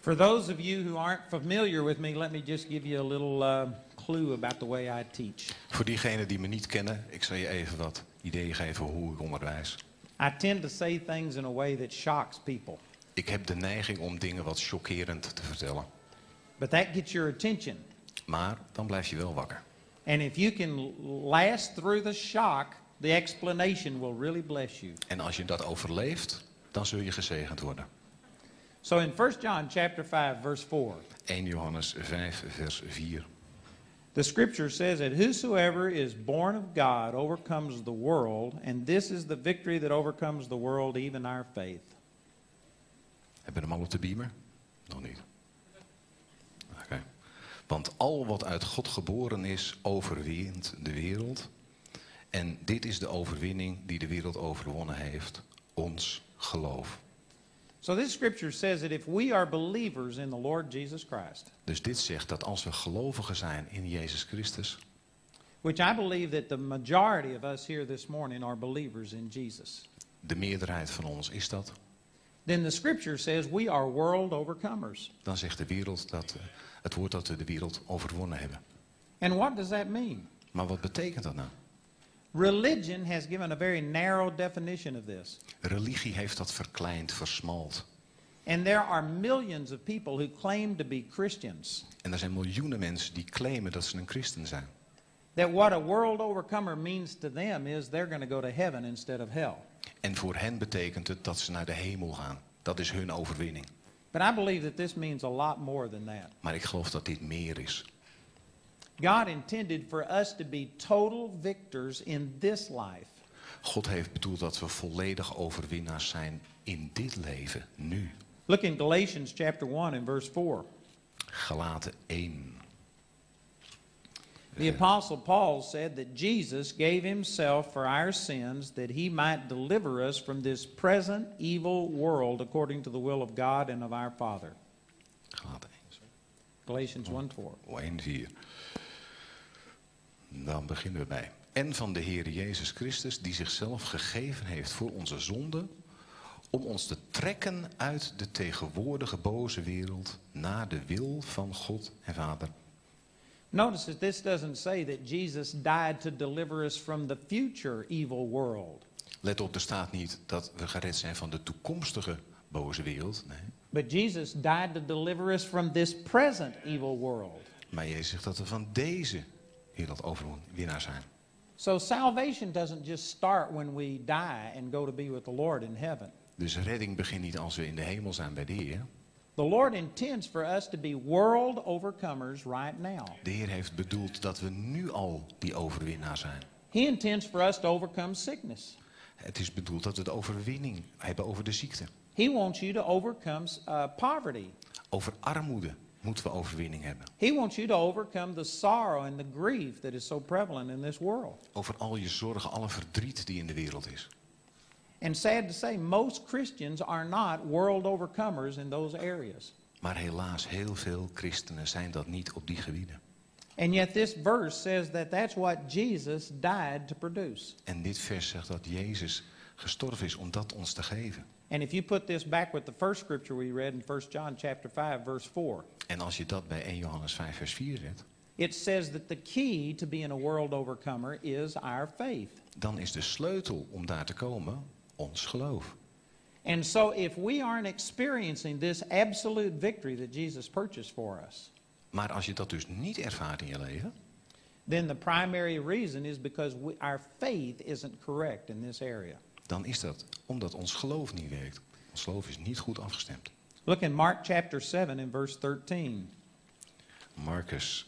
For those of you who aren't familiar with me, let me just give you a little uh, clue about the way I teach. Voor diegenen die me niet kennen, ik zal je even wat ideeën geven hoe ik onderwijs. I tend to say things in a way that shocks people, Ik heb de neiging om dingen wat chockerend te vertellen. but that gets your attention. Maar dan blijf je wel wakker. And if you can last through the shock, the explanation will really bless you. En als je dat overleeft, dan zul je gezegend worden. So in 1 John chapter 5 verse 4, 1 Johannes 5, vers 4. the scripture says that whosoever is born of God overcomes the world, and this is the victory that overcomes the world, even our faith. Hebben we hem al op de beamer? Nog niet. Oké. Want al wat uit God geboren is, overwint de wereld. En dit is de overwinning die de wereld overwonnen heeft. Ons geloof. So this scripture says that if we are believers in the Lord Jesus Christ, Dus dit zegt dat als we gelovigen zijn in Jezus Christus, which I believe that the majority of us here this morning are believers in Jesus, de meerderheid van ons is dat, then the scripture says we are world overcomers. dan zegt de wereld dat eh, het woord dat we de wereld overwonnen hebben. And what does that mean? Maar wat betekent dat nou? Religion has given a very narrow definition of this. Religie heeft dat verkleind, versmalt. And there are millions of people who claim to be Christians. En er zijn miljoenen mensen die claimen dat ze een christen zijn. That what a world overcomer means to them is they're going to go to heaven instead of hell. En voor hen betekent het dat ze naar de hemel gaan. Dat is hun overwinning. But I believe that this means a lot more than that. Maar ik geloof dat dit meer is. God intended for us to be total victors in this life. God heeft bedoeld dat we volledig overwinnaars zijn in dit leven, nu. Look in Galatians chapter 1 and verse 4. Galaten 1. The eh. apostle Paul said that Jesus gave himself for our sins that he might deliver us from this present evil world according to the will of God and of our Father. Galaten 1. Galatians 1 4. 1, 4. Dan beginnen we bij. En van de Heer Jezus Christus, die zichzelf gegeven heeft voor onze zonden, om ons te trekken uit de tegenwoordige boze wereld naar de wil van God en Vader. Notice that this doesn't say that Jesus died to deliver us from the future evil world. Let op, er staat niet dat we gered zijn van de toekomstige boze wereld. Nee. But Jesus died to deliver us from this present evil world. Maar Jezus zegt dat we van deze wereld overwinnaar zijn. So salvation doesn't just start when we die and go to be with the Lord in heaven. Dus redding begint niet als we in de hemel zijn bij de Heer. The Lord intends for us to be world overcomers right now. De Heer heeft bedoeld dat we nu al die overwinnaar zijn. He intends for us to overcome sickness. Het is bedoeld dat we de overwinning hebben over de ziekte. He wants you to overcome uh, poverty. Over armoede moeten we overwinning hebben. He wants you to overcome the sorrow and the grief that is so prevalent in this world. Over al je zorgen, alle verdriet die in de wereld is. And sad to say, most Christians are not world overcomers in those areas. Maar helaas, heel veel christenen zijn dat niet op die gebieden. And yet, this verse says that that's what Jesus died to produce. En dit vers zegt dat Jezus gestorven is om dat ons te geven. And if you put this back with the first scripture we read in 1 John chapter 5 verse 4, En als je dat bij 1 Johannes 5 vers 4 zet, it says that the key to being a world overcomer is our faith. dan is de sleutel om daar te komen ons geloof. And so if we aren't experiencing this absolute victory that Jesus purchased for us, Maar als je dat dus niet ervaart in je leven, then the primary reason is because we, our faith isn't correct in this area. Dan is dat omdat ons geloof niet werkt. Ons geloof is niet goed afgestemd. Look in Mark chapter 7 and verse 13. Marcus.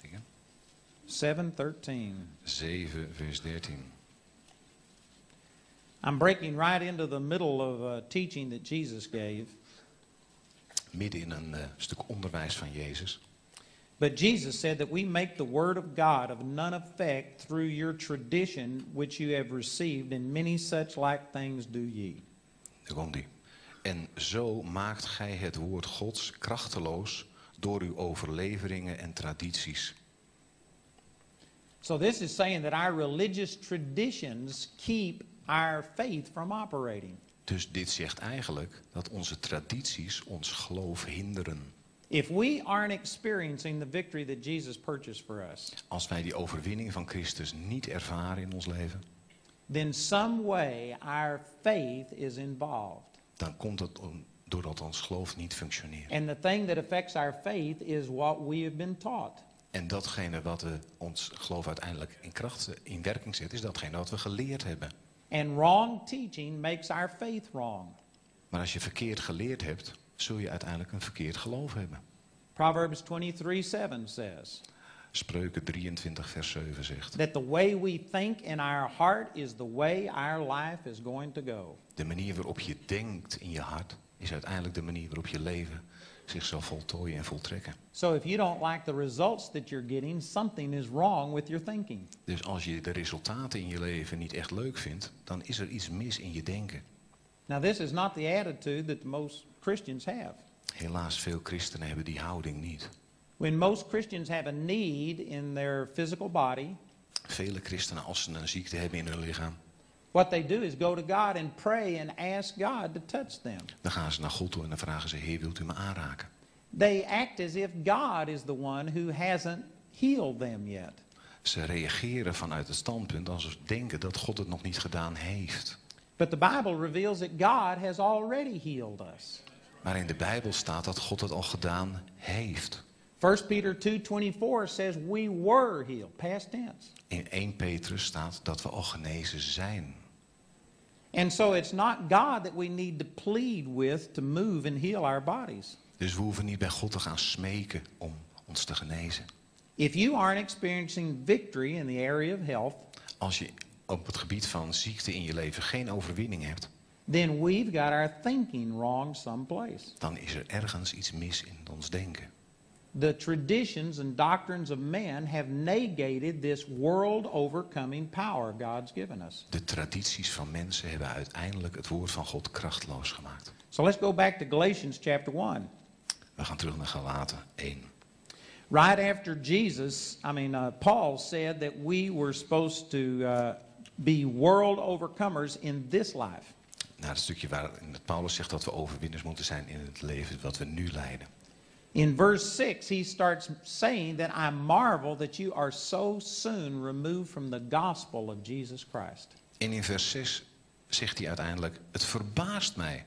Zeker? 7:13. 7 vers 13. I'm breaking right into the middle of a teaching that Jesus gave. Midden in een eh, stuk onderwijs van Jezus. But Jesus said that we make the word of God of none effect through your tradition which you have received, and many such like things do ye. Daar komt die. En zo maakt gij het woord Gods krachteloos door uw overleveringen en tradities. So this is saying that our religious traditions keep our faith from operating. Dus dit zegt eigenlijk dat onze tradities ons geloof hinderen. If we aren't experiencing the victory that Jesus purchased for us, Als wij die overwinning van Christus niet ervaren in ons leven, then some way our faith is involved. dan komt het om- doordat ons geloof niet functioneert. And the thing that affects our faith is what we have been taught. En datgene wat we, ons geloof uiteindelijk in kracht, in werking zet, is datgene wat we geleerd hebben. And wrong teaching makes our faith wrong. Maar als je verkeerd geleerd hebt, zul je uiteindelijk een verkeerd geloof hebben. Proverbs 23 7 says Spreuken 23, vers 7 zegt: that the way we think in our heart is the way our life is going to go. De manier waarop je denkt in je hart, is uiteindelijk de manier waarop je leven zich zal voltooien en voltrekken. So if you don't like the results that you're getting, something is wrong with your thinking. Dus als je de resultaten in je leven niet echt leuk vindt, dan is er iets mis in je denken. Now, this is not the attitude that most Christians have. Helaas, veel christenen hebben die houding niet. When most Christians have a need in their physical body, Vele christenen, als ze een ziekte hebben in hun lichaam, what they do is go to God and pray and ask God to touch them. dan gaan ze naar God toe en dan vragen ze: Heer, wilt u me aanraken? They act as if God is the one who hasn't healed them yet. Ze reageren vanuit het standpunt als ze denken dat God het nog niet gedaan heeft. But the Bible reveals that God has already healed us. Maar in de Bijbel staat dat God het al gedaan heeft. 1 Peter 2:24 says we were healed, past tense. In 1 Petrus staat dat we al genezen zijn. And so it's not God that we need to plead with to move and heal our bodies. Dus we hoeven niet bij God te gaan smeken om ons te genezen. If you aren't experiencing victory in the area of health, Als je op het gebied van ziekte in je leven geen overwinning hebt, then we've got our thinking wrong someplace. dan is er ergens iets mis in ons denken. The traditions and doctrines of man have negated this world overcoming power God's given us. De tradities van mensen hebben uiteindelijk het woord van God krachtloos gemaakt. So let's go back to Galatians chapter 1. We gaan terug naar Galaten 1. Right after Jesus, I mean, uh, Paul said that we were supposed to uh, be world overcomers in this life. Naar het stukje waarin het Paulus zegt dat we overwinners moeten zijn in het leven wat we nu leiden. In verse 6, he starts saying that I marvel that you are so soon removed from the gospel of Jesus Christ. En in vers 6 zegt hij uiteindelijk: Het verbaast mij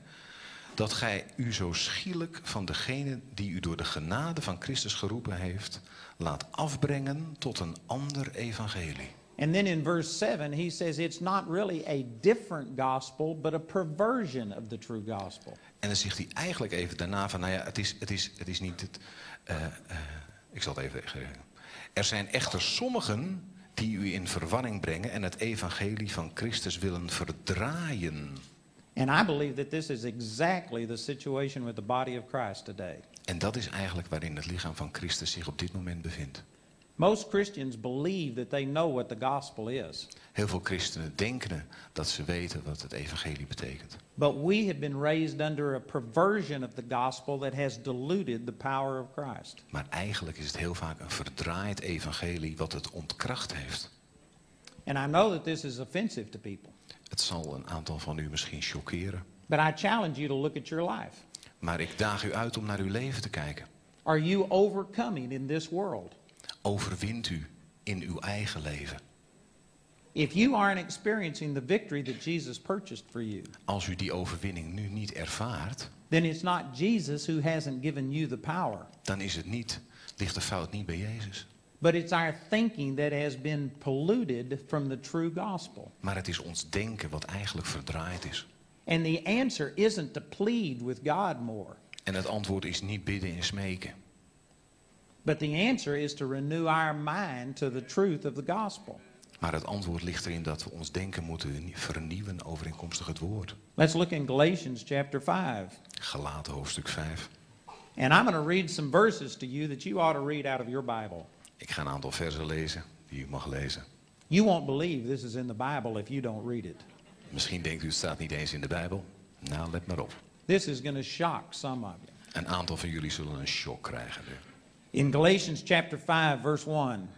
dat gij u zo schielijk van degene die u door de genade van Christus geroepen heeft, laat afbrengen tot een ander evangelie. And then in verse 7, he says it's not really a different gospel, but a perversion of the true gospel. En dan zegt hij eigenlijk even daarna van, nou ja, het is, het is, het is niet het... eh, eh, ik zal het even zeggen. Er zijn echter sommigen die u in verwarring brengen en het evangelie van Christus willen verdraaien. And I believe that this is exactly the situation with the body of Christ today. En dat is eigenlijk waarin het lichaam van Christus zich op dit moment bevindt. Most Christians believe that they know what the gospel is. Heel veel christenen denken dat ze weten wat het evangelie betekent. But we have been raised under a perversion of the gospel that has diluted the power of Christ. Maar eigenlijk is het heel vaak een verdraaid evangelie wat het ontkracht heeft. And I know that this is offensive to people. Het zal een aantal van u misschien choqueren. But I challenge you to look at your life. Maar ik daag u uit om naar uw leven te kijken. Are you overcoming in this world? Overwint u in uw eigen leven. If you aren't experiencing the victory that Jesus purchased for you, Als u die overwinning nu niet ervaart, then it's not Jesus who hasn't given you the power, dan is het niet, ligt de fout niet bij Jezus. but it's our thinking that has been polluted from the true gospel. Maar het is ons denken wat eigenlijk verdraaid is. And the answer isn't to plead with God more, En het antwoord is niet bidden en smeken. But the answer is to renew our mind to the truth of the gospel. Maar het antwoord ligt erin dat we ons denken moeten vernieuwen overeenkomstig het woord. Let's look in Galatians chapter 5. Galaten hoofdstuk 5. And I'm going to read some verses to you that you ought to read out of your Bible. Ik ga een aantal versen lezen die u mag lezen. You won't believe this is in the Bible if you don't read it. Misschien denkt u het staat niet eens in de Bijbel. Nou, let maar op. This is going to shock some of you. Een aantal van jullie zullen een shock krijgen nu. In Galatians chapter 5 verse 1,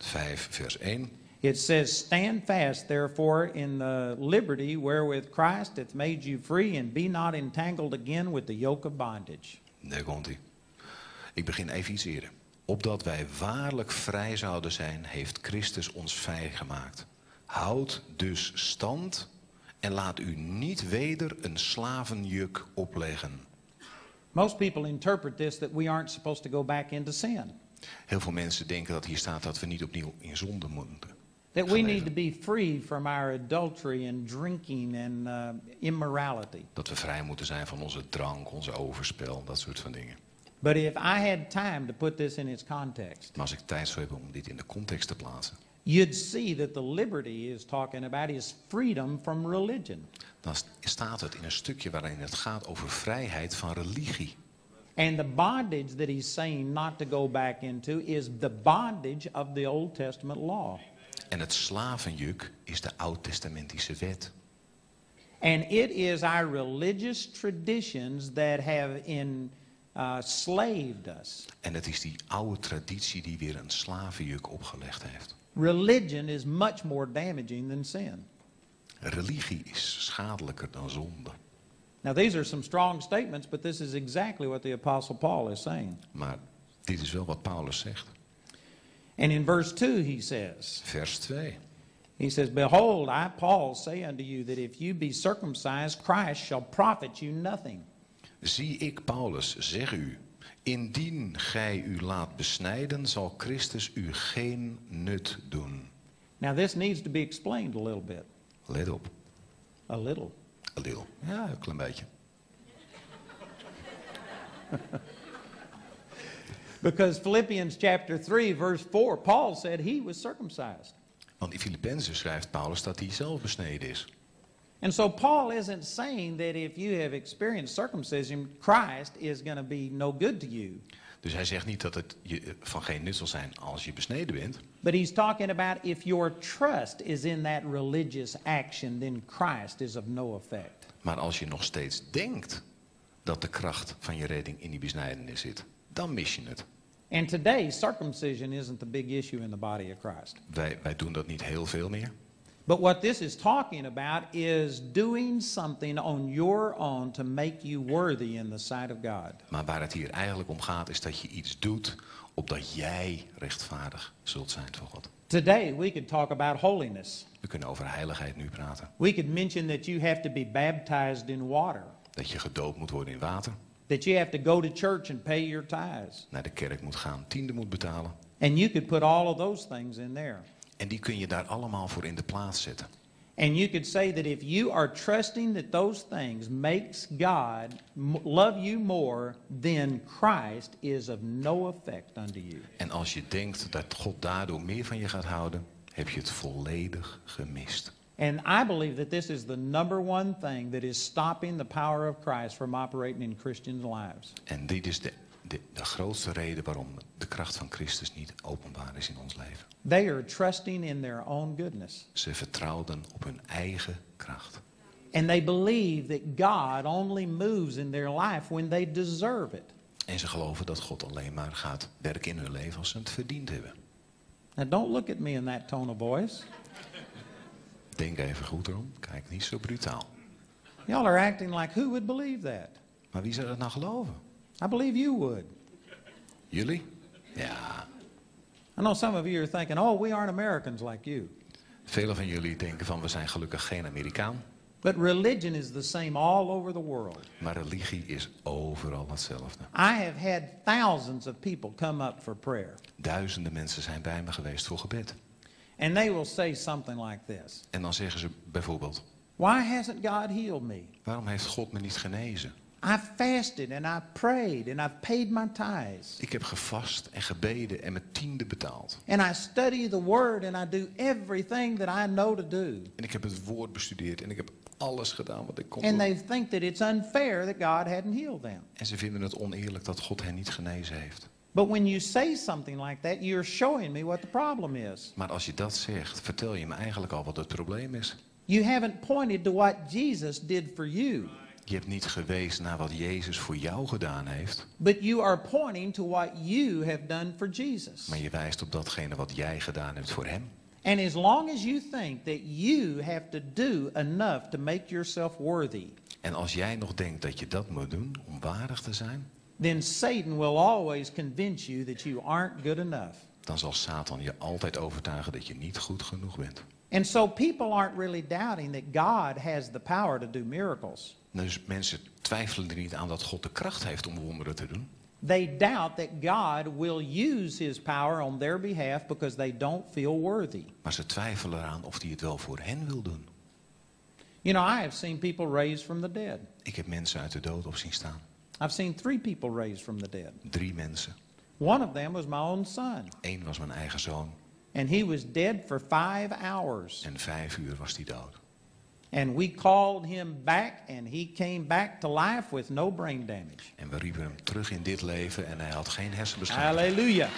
5 vers 1. It says, Stand fast, therefore, in the liberty wherewith Christ hath made you free, and be not entangled again with the yoke of bondage. Daar komt hij. Ik begin even iets eerder. Opdat wij waarlijk vrij zouden zijn, heeft Christus ons vrijgemaakt. Houd dus stand en laat u niet weder een slavenjuk opleggen. Most people interpret this that we aren't supposed to go back into sin, Heel veel mensen denken dat hier staat dat we niet opnieuw in zonde moeten. that we need to be free from our adultery and drinking and uh, immorality. Dat we vrij moeten zijn van onze drank, onze overspel, dat soort van dingen. But if I had time to put this in its context, Maar als ik tijd zou hebben om dit in de context te plaatsen, you'd see that the liberty is talking about is freedom from religion. Dan staat het in een stukje waarin het gaat over vrijheid van religie. And the bondage that he's saying not to go back into is the bondage of the Old Testament law. En het slavenjuk is de oud-testamentische wet. And it is our religious traditions that have enslaved us. En het is die oude traditie die weer een slavenjuk opgelegd heeft. Religion is much more damaging than sin. Religie is schadelijker dan zonde. Now, these are some strong statements, but this is exactly what the Apostle Paul is saying. Maar dit is wel wat Paulus zegt. And in verse 2, he says, Vers 2. He says, Behold, I, Paul, say unto you that if you be circumcised, Christ shall profit you nothing. Zie ik, Paulus, zeg u, indien gij u laat besnijden, zal Christus u geen nut doen. Now, this needs to be explained a little bit. Let op, A little. een deel. Ja, een klein beetje. Because Philippians chapter 3, verse 4, Paul said he was circumcised. Want in Filippenzen schrijft Paulus dat hij zelf besneden is. And so Paul isn't saying that if you have experienced circumcision, Christ is going to be no good to you. Dus hij zegt niet dat het je van geen nut zal zijn als je besneden bent. But he's talking about if your trust is in that religious action, then Christ is of no effect. Maar als je nog steeds denkt dat de kracht van je redding in die besnijdenis zit, dan mis je het. And today, circumcision isn't the big issue in the body of Christ. Wij, wij doen dat niet heel veel meer. But what this is talking about is doing something on your own to make you worthy in the sight of God. Maar waar het hier eigenlijk om gaat, is dat je iets doet opdat jij rechtvaardig zult zijn voor God. Today, we could talk about holiness. We kunnen over heiligheid nu praten. We could mention that you have to be baptized in water, Dat je gedoopt moet worden in water, that you have to go to church and pay your tithes. naar de kerk moet gaan, tiende moet betalen. And you could put all of those things in there. En die kun je daar allemaal voor in de plaats zetten. And you could say that if you are trusting that those things makes God love you more, then Christ is of no effect unto you. En als je denkt dat God daardoor meer van je gaat houden, heb je het volledig gemist. And I believe that this is the number one thing that is stopping the power of Christ from operating in Christians' lives. En dit is de, de, de grootste reden waarom de kracht van Christus niet openbaar is in ons leven. They are trusting in their own goodness. Ze vertrouwden op hun eigen kracht. And they believe that God only moves in their life when they deserve it. En ze geloven dat God alleen maar gaat werken in hun leven als ze het verdiend hebben. Now, don't look at me in that tone of voice. Denk even goed erom. Kijk, niet zo brutaal. Y'all are acting like who would believe that? Maar wie zou dat nou geloven? I believe you would. Jullie? Ja. I know some of you are thinking, oh, we aren't Americans like you. Velen van jullie denken van we zijn gelukkig geen Amerikaan. But religion is the same all over the world. Maar religie is overal hetzelfde. I have had thousands of people come up for prayer, Duizenden mensen zijn bij me geweest voor gebed. and they will say something like this En dan zeggen ze bijvoorbeeld: Why hasn't God healed me? Waarom heeft God me niet genezen? I fasted and I prayed and I've paid my tithes. Ik heb gevast en gebeden en mijn tiende betaald. And I study the Word and I do everything that I know to do. En ik heb het woord bestudeerd en ik heb alles gedaan wat ik kon And doen. they think that it's unfair that God hadn't healed them. En ze vinden het oneerlijk dat God hen niet genezen heeft. But when you say something like that, you're showing me what the problem is. Maar als je dat zegt, vertel je me eigenlijk al wat het probleem is. You haven't pointed to what Jesus did for you, Je hebt niet gewezen naar wat Jezus voor jou gedaan heeft, but you are pointing to what you have done for Jesus. maar je wijst op datgene wat jij gedaan hebt voor Hem. And as long as you think that you have to do enough to make yourself worthy, En als jij nog denkt dat je dat moet doen om waardig te zijn, then Satan will always convince you that you aren't good enough. dan zal Satan je altijd overtuigen dat je niet goed genoeg bent. And so people aren't really doubting that God has the power to do miracles. Dus mensen twijfelen er niet aan dat God de kracht heeft om wonderen te doen. They doubt that God will use his power on their behalf because they don't feel worthy. Maar ze twijfelen eraan of hij het wel voor hen wil doen. You know, I have seen people raised from the dead. Ik heb mensen uit de dood op zien staan. I've seen three people raised from the dead. Drie mensen. One of them was my own son, Eén was mijn eigen zoon and he was dead for five hours. en vijf uur was hij dood. And we called him back, and he came back to life with no brain damage. En we riepen hem terug in dit leven en hij had geen hersenbeschadiging. Hallelujah.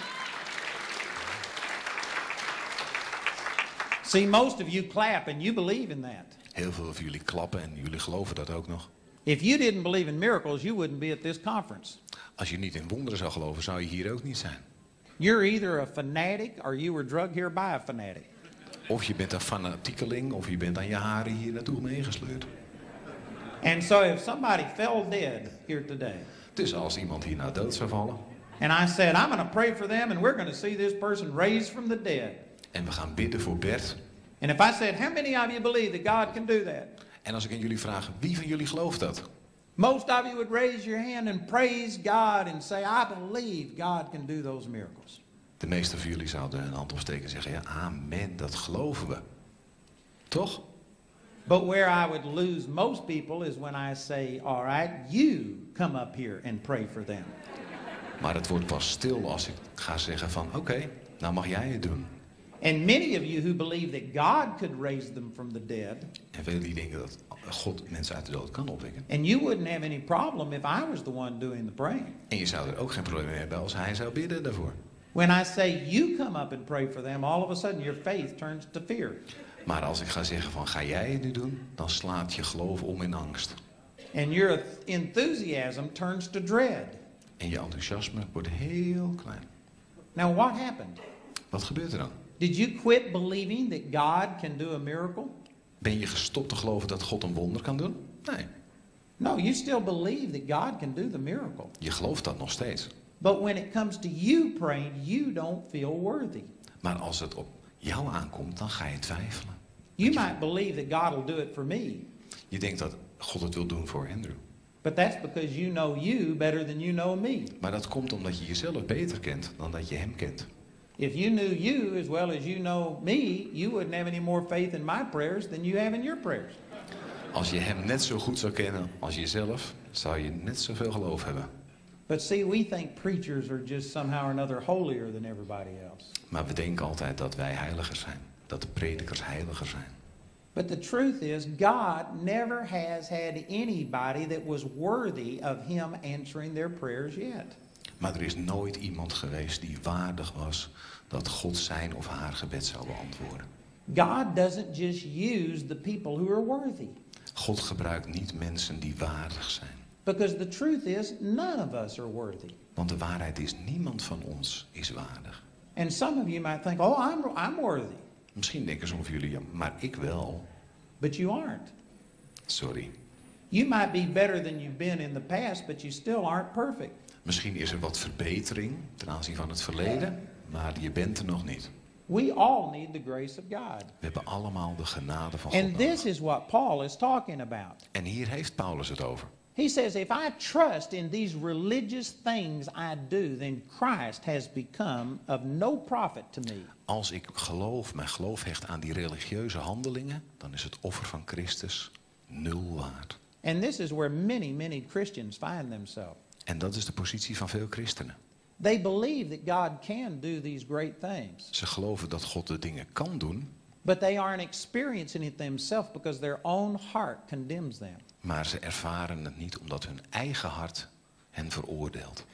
See, most of you clap and you believe in that. Heel veel van jullie klappen en jullie geloven dat ook nog. If you didn't believe in miracles, you wouldn't be at this conference. Als je niet in wonderen zou geloven, zou je hier ook niet zijn. You're either a fanatic or you were drugged here by a fanatic. Of je bent een fanatiekeling, of je bent aan je haren hier naartoe meegesleurd. And so if somebody fell dead here today, Dus als iemand hier naar dood zou vallen and I said, I'm going to pray for them and we're going to see this person raised from the dead. en we gaan bidden voor Bert. And if I said, How many of you believe that God can do that? En als ik aan jullie vraag, wie van jullie gelooft dat? Most of you would raise your hand and praise God and say, I believe God can do those miracles. De meeste van jullie zouden hun hand opsteken en zeggen, ja, amen, dat geloven we. Toch? But where I would lose most people is when I say, All right, you come up here and pray for them. Maar het wordt pas stil als ik ga zeggen van, oké, nou mag jij het doen. And many of you who believe that God could raise them from the dead, En velen die denken dat God mensen uit de dood kan opwekken. and you wouldn't have any problem if I was the one doing the praying. En je zou er ook geen probleem mee hebben als hij zou bidden daarvoor. When I say you come up and pray for them, all of a sudden your faith turns to fear. Maar als ik ga zeggen van, ga jij het nu doen? Dan slaat je geloof om in angst. And your enthusiasm turns to dread. En je enthousiasme wordt heel klein. Now, what happened? Wat gebeurt er dan? Did you quit believing that God can do a miracle? Ben je gestopt te geloven dat God een wonder kan doen? Nee, No, you still believe that God can do the miracle. je gelooft dat nog steeds. But when it comes to you praying, you don't feel worthy. Maar als het op jou aankomt, dan ga je twijfelen. You might believe that God will do it for me, Je denkt dat God het wil doen voor Andrew. but that's because you know you better than you know me. Maar dat komt omdat je jezelf beter kent dan dat je hem kent. If you knew you as well as you know me, you wouldn't have any more faith in my prayers than you have in your prayers. Als je hem net zo goed zou kennen als jezelf, zou je net zoveel geloof hebben. But see, we think preachers are just somehow or another holier than everybody else. Maar we denken altijd dat wij heiliger zijn. Dat de predikers heiliger zijn. But the truth is, God never has had anybody that was worthy of Him answering their prayers yet. Maar er is nooit iemand geweest die waardig was dat God zijn of haar gebed zou beantwoorden. God doesn't just use the people who are worthy. God gebruikt niet mensen die waardig zijn. Because the truth is, none of us are worthy. Want de waarheid is, niemand van ons is waardig. And some of you might think, oh, I'm, I'm worthy. Misschien denken sommigen van jullie, ja, maar ik wel. But you aren't. Sorry. You might be better than you've been in the past, but you still aren't perfect. Misschien is er wat verbetering ten aanzien van het verleden, maar je bent er nog niet. We all need the grace of God. We hebben allemaal de genade van God And nodig. this is what Paul is talking about. En hier heeft Paulus het over. He says, if I trust in these religious things I do, then Christ has become of no profit to me. Als ik geloof, mijn geloof hecht aan die religieuze handelingen, dan is het offer van Christus nul waard. And this is where many, many Christians find themselves. En dat is de positie van veel christenen. They believe that God can do these great things, Ze geloven dat God de dingen kan doen, but they aren't experiencing it themselves because their own heart condemns them. maar ze ervaren het niet omdat hun eigen hart hen veroordeelt.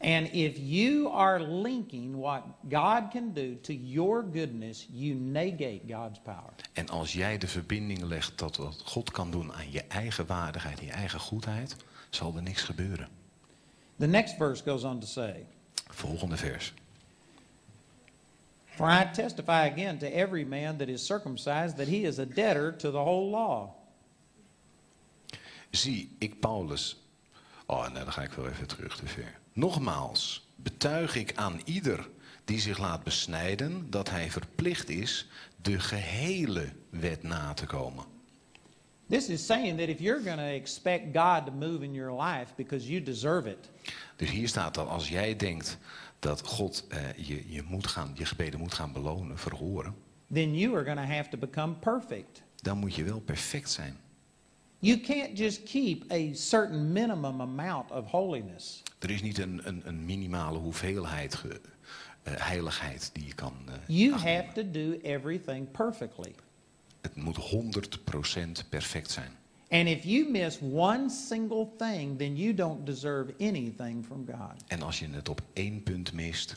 And if you are linking what God can do to your goodness, you negate God's power. En als jij de verbinding legt tot wat God kan doen aan je eigen waardigheid, je eigen goedheid, zal er niks gebeuren. The next verse goes on to say, Volgende vers. For I testify again to every man that is circumcised that he is a debtor to the whole law. Zie, ik Paulus. Oh, nee, dan ga ik wel even terug te ver. Nogmaals, betuig ik aan ieder die zich laat besnijden dat hij verplicht is de gehele wet na te komen. This is saying that if you're going to expect God to move in your life because you deserve it, Dus hier staat dat als jij denkt dat God eh, je, je, moet gaan, je gebeden moet gaan belonen, verhoren, then you are going to have to become perfect. dan moet je wel perfect zijn. You can't just keep a certain minimum amount of holiness. Er is niet een, een, een minimale hoeveelheid ge- eh, heiligheid die je kan. eh, You afnemen. have to do everything perfectly. Het moet 100% perfect zijn. And if you miss one single thing, then you don't deserve anything from God. En als je het op één punt mist,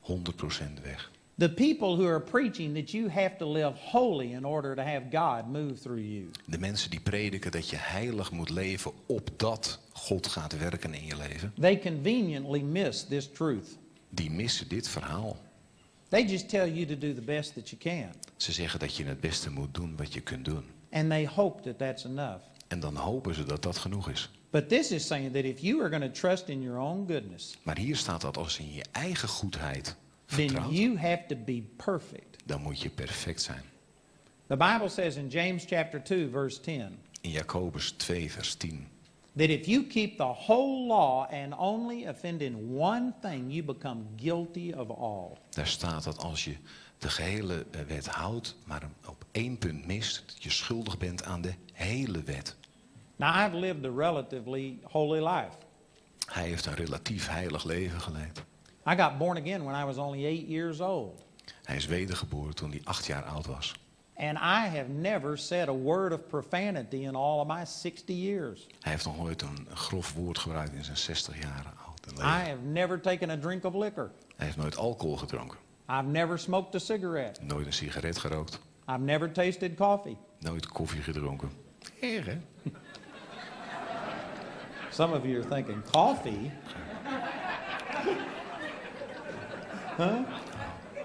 100% weg. The people who are preaching that you have to live holy in order to have God move through you. De mensen die prediken dat je heilig moet leven opdat God gaat werken in je leven, They conveniently miss this truth. die missen dit verhaal. They just tell you to do the best that you can. Ze zeggen dat je het beste moet doen wat je kunt doen. And they hope that that's enough. En dan hopen ze dat dat genoeg is. But this is saying that if you are going to trust in your own goodness, Maar hier staat dat als je in je eigen goedheid then you have to be perfect. dan moet je perfect zijn. The Bible says in James chapter 2 verse 10 In Jacobus 2, vers 10. That if you keep the whole law and only offend in one thing, you become guilty of all. Daar staat dat als je de gehele eh, wet houdt, maar op één punt mist, dat je schuldig bent aan de hele wet. Now I've lived a relatively holy life. Hij heeft een relatief heilig leven geleid. I got born again when I was only 8 years old. Hij is wedergeboren toen hij acht jaar oud was. And I have never said a word of profanity in all of my 60 years. Hij heeft nog nooit een grof woord gebruikt in zijn 60 jaar oud I leven. have never taken a drink of liquor. Hij heeft nooit alcohol gedronken. I've never smoked a cigarette. Nooit een sigaret gerookt. I've never tasted coffee. Nooit koffie gedronken. Erg, hè? Some of you are thinking, coffee? huh?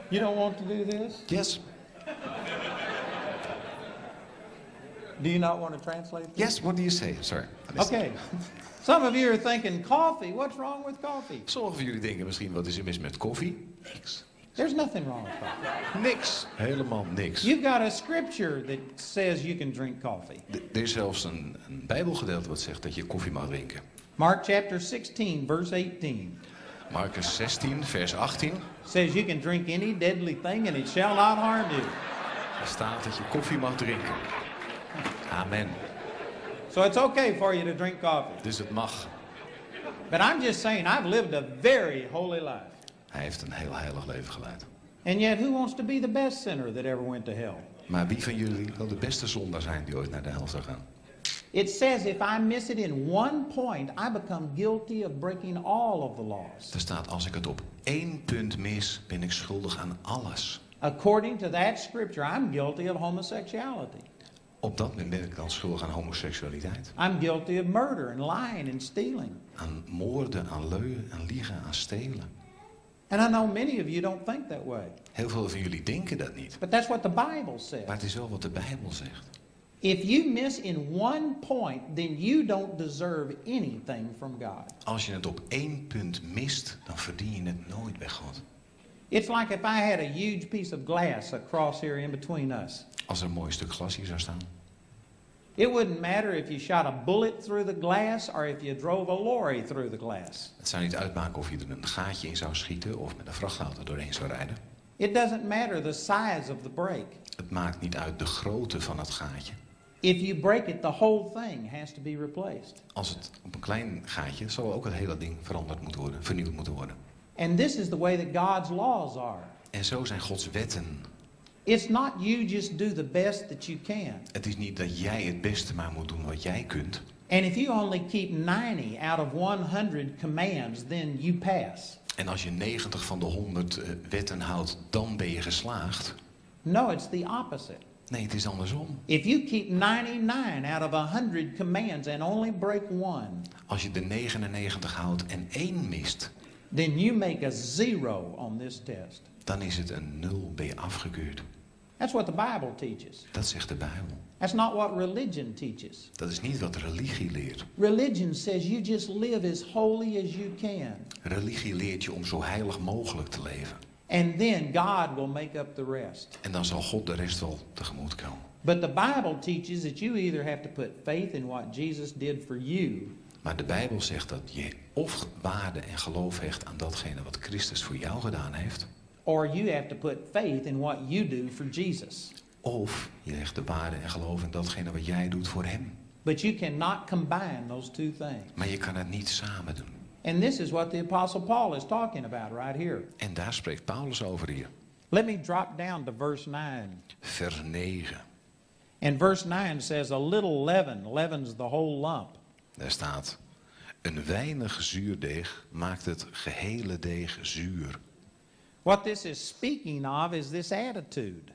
You don't want to do this? Yes. Do you not want to translate this? Yes, what do you say? Sorry. Okay. Some of you are thinking, coffee? What's wrong with coffee? Sommigen van jullie denken misschien, wat is er mis met koffie? Niks. There's nothing wrong with coffee. Niks. Helemaal niks. You've got a scripture that says you can drink coffee. Er is zelfs een, een bijbelgedeelte wat zegt dat je koffie mag drinken. Mark chapter 16, verse 18 Marcus 16, vers 18. says you can drink any deadly thing and it shall not harm you. Er staat dat je koffie mag drinken. Amen. So it's okay for you to drink coffee. Dus het mag. But I'm just saying, I've lived a very holy life. Hij heeft een heel heilig leven geleid. And yet, who wants to be the best sinner that ever went to hell? Maar wie van jullie wil de beste zondaar zijn die ooit naar de hel zou gaan? It says if I miss it in one point, I become guilty of breaking all of the laws. Er staat, als ik het op één punt mis, ben ik schuldig aan alles. According to that scripture, I'm guilty of homosexuality. Op dat moment ben ik dan schuldig aan homoseksualiteit. I'm guilty of murder and lying and stealing. Aan moorden, aan leugen, aan liegen, aan stelen. And I know many of you don't think that way. Heel veel van jullie denken dat niet. But that's what the Bible Maar says. het is wel wat de Bijbel zegt. If you miss in one point, then you don't deserve anything from God. Als je het op één punt mist, dan verdien je het nooit bij God. It's like if I had a huge piece of glass across here in between us. Als er een mooi stuk glas hier zou staan. It wouldn't matter if you shot a bullet through the glass or if you drove a lorry through the glass. Het zou niet uitmaken of je er een gaatje in zou schieten of met een vrachtauto doorheen zou rijden. It doesn't matter the size of the break. Het maakt niet uit de grootte van het gaatje. If you break it, the whole thing has to be replaced. Als het op een klein gaatje, zal ook het hele ding veranderd moeten worden, vernieuwd moeten worden. And this is the way that God's laws are. En zo zijn Gods wetten. It's not you just do the best that you can. Het is niet dat jij het beste maar moet doen wat jij kunt. And if you only keep 90 out of 100 commands, then you pass. En als je 90 van de 100 eh, wetten houdt, dan ben je geslaagd. No, it's the opposite. Nee, het is andersom. If you keep 99 out of 100 commands and only break one, Als je de 99 houdt en één mist, then you make a zero on this test. dan is het een nul, ben je afgekeurd. That's what the Bible teaches. Dat zegt de Bijbel. That's not what religion teaches. Dat is niet wat religie leert. Religion says you just live as holy as you can, Religie leert je om zo heilig mogelijk te leven. and then God will make up the rest. En dan zal God de rest wel tegemoet komen. But the Bible teaches that you either have to put faith in what Jesus did for you, Maar de Bijbel zegt dat je of waarde en geloof hecht aan datgene wat Christus voor jou gedaan heeft. or you have to put faith in what you do for Jesus. Of je hecht de waarde en geloof in datgene wat jij doet voor hem. But you cannot combine those two things. Maar je kan het niet samen doen. And this is what the Apostle Paul is talking about right here. En daar spreekt Paulus over hier. Let me drop down to verse 9. Vers 9. And verse 9 says, A little leaven leavens the whole lump. Daar staat: Een weinig zuurdeeg maakt het gehele deeg zuur. What this is speaking of is this attitude.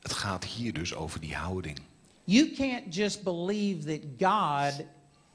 Het gaat hier dus over die houding. You can't just believe that God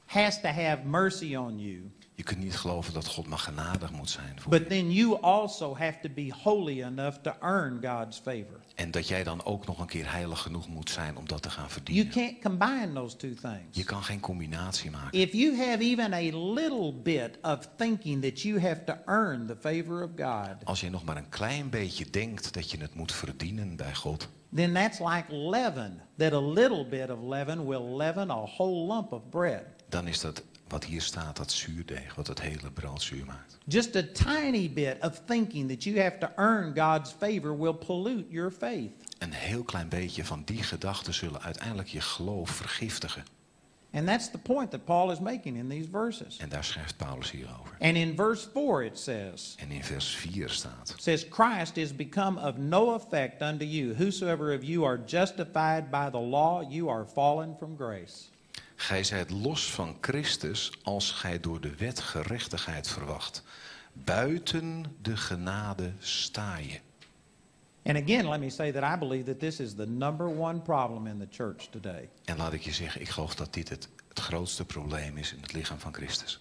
has to have mercy on you, Je kunt niet geloven dat God maar genadig moet zijn voor but je. then you also have to be holy enough to earn God's favor. En dat jij dan ook nog een keer heilig genoeg moet zijn om dat te gaan You verdienen. can't combine those two Je kan geen combinatie maken. If you have even a little bit of thinking that you have to earn the favor of God, Als je nog maar een klein beetje denkt dat je het moet verdienen bij God, then that's like leaven, that a little bit of leaven will leaven a whole lump of bread. dan is dat wat hier staat, dat zuurdeeg, wat het hele brood zuur maakt. Just a tiny bit of thinking that you have to earn God's favor will pollute your faith. Een heel klein beetje van die gedachten zullen uiteindelijk je geloof vergiftigen. And that's the point that Paul is making in these verses. En daar schrijft Paulus hier over. And in verse 4 it says, En in vers 4 staat: it says Christ is become of no effect unto you. Whosoever of you are justified by the law, you are fallen from grace. Gij zijt los van Christus als gij door de wet gerechtigheid verwacht. Buiten de genade sta je. And again, let me say that I believe that this is the number one problem in the church today. En laat ik je zeggen, ik geloof dat dit het, het grootste probleem is in het lichaam van Christus.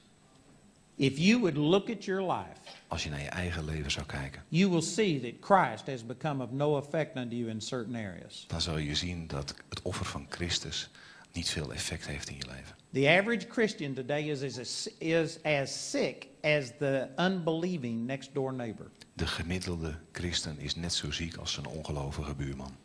If you would look at your life, Als je naar je eigen leven zou kijken, you will see that Christ has become of no effect unto you in certain areas. dan zal je zien dat het offer van Christus niet veel effect heeft in je leven. The average Christian today is, is, is as sick as the unbelieving next door neighbor. De gemiddelde christen is net zo ziek als zijn ongelovige buurman.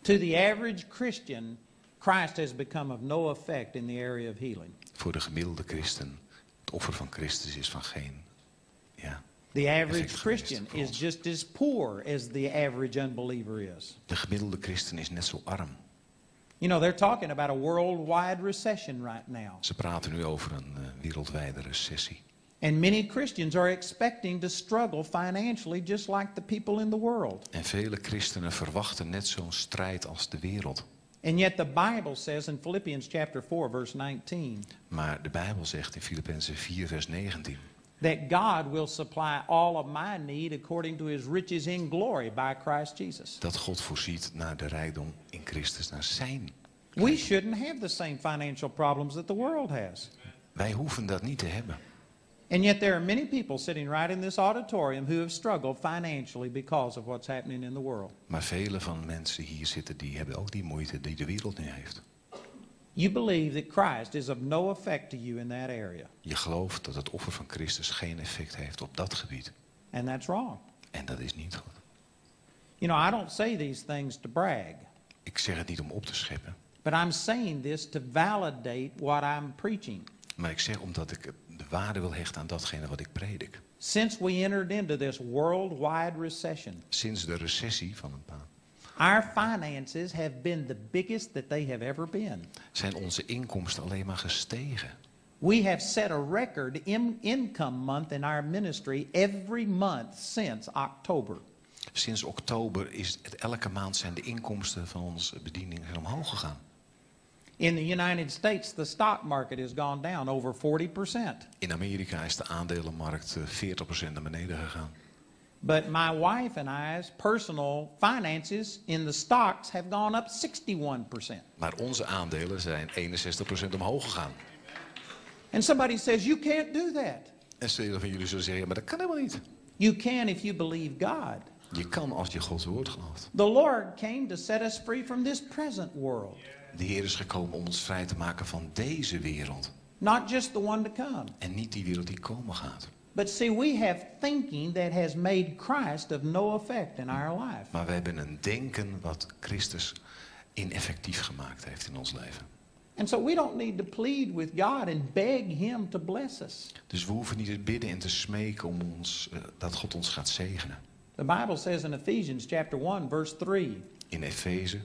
To the average Christian, Christ has become of no effect in the area of healing. Voor de gemiddelde christen, het offer van Christus is van geen. Ja, The average Christian is just as poor as the average unbeliever is. de gemiddelde christen is net zo arm. You know, they're talking about a worldwide recession right now. Ze praten nu over een eh, wereldwijde recessie. And many Christians are expecting to struggle financially just like the people in the world. En vele christenen verwachten net zo'n strijd als de wereld. And yet the Bible says in Philippians chapter 4 verse 19 Maar de Bijbel zegt in Filippenzen 4 vers 19... that God will supply all of my need according to his riches in glory by Christ Jesus. dat God voorziet naar de rijkdom in Christus, naar zijn. We shouldn't have the same financial problems that the world has. Wij hoeven dat niet te hebben. And yet there are many people sitting right in this auditorium who have struggled financially because of what's happening in the world. Maar vele van mensen hier zitten, die hebben ook die moeite die de wereld nu heeft. You believe that Christ is of no effect to you in that area. Je gelooft dat het offer van Christus geen effect heeft op dat gebied. And that's wrong. En dat is niet goed. You know, I don't say these things to brag, Ik zeg het niet om op te scheppen. but I'm saying this to validate what I'm preaching. Maar ik zeg omdat ik de waarde wil hechten aan datgene wat ik predik. Since we entered into this worldwide recession, Sinds de recessie van een paar our finances have been the biggest that they have ever been. zijn onze inkomsten alleen maar gestegen. We have set a record in income month in our ministry every month since October. Sinds oktober is het elke maand zijn de inkomsten van onze bediening omhoog gegaan. In the United States, the stock market has gone down over 40%. In Amerika is de aandelenmarkt eh, 40% naar beneden gegaan. But my wife and I's personal finances in the stocks have gone up 61%. Maar onze aandelen zijn 61% omhoog gegaan. And somebody says, You can't do that. En velen van jullie zullen zeggen, ja, maar dat kan helemaal niet. You can if you believe God. Je kan als je Gods woord gelooft. The Lord came to set us free from this present world, De Heer is gekomen om ons vrij te maken van deze wereld. not just the one to come. En niet die wereld die komen gaat. But see, we have thinking that has made Christ of no effect in our life. Maar we hebben een denken wat Christus ineffectief gemaakt heeft in ons leven. And so we don't need to plead with God and beg Him to bless us. Dus we hoeven niet te bidden en te smeken om ons, eh, dat God ons gaat zegenen. The Bible says in Ephesians chapter 1 verse 3, In Efeze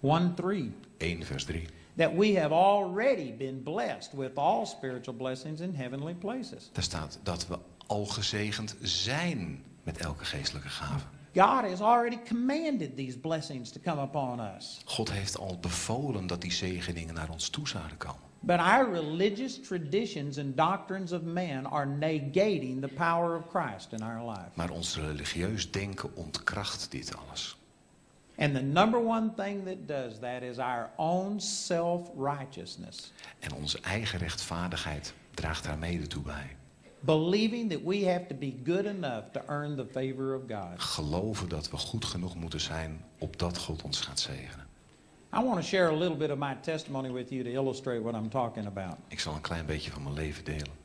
1 3, 1 vers 3. That we have already been blessed with all spiritual blessings in heavenly places. Daar staat dat we al gezegend zijn met elke geestelijke gave. God has already commanded these blessings to come upon us. God heeft al bevolen dat die zegeningen naar ons toe zouden komen. But our religious traditions and doctrines of man are negating the power of Christ in our life. Maar ons religieus denken ontkracht dit alles. And the number one thing that does that is our own self righteousness. En onze eigen rechtvaardigheid draagt daar mede toe bij. Believing that we have to be good enough to earn the favor of God. Geloven dat we goed genoeg moeten zijn opdat God ons gaat zegenen. I want to share a little bit of my testimony with you to illustrate what I'm talking about. Ik zal een klein beetje van mijn leven delen.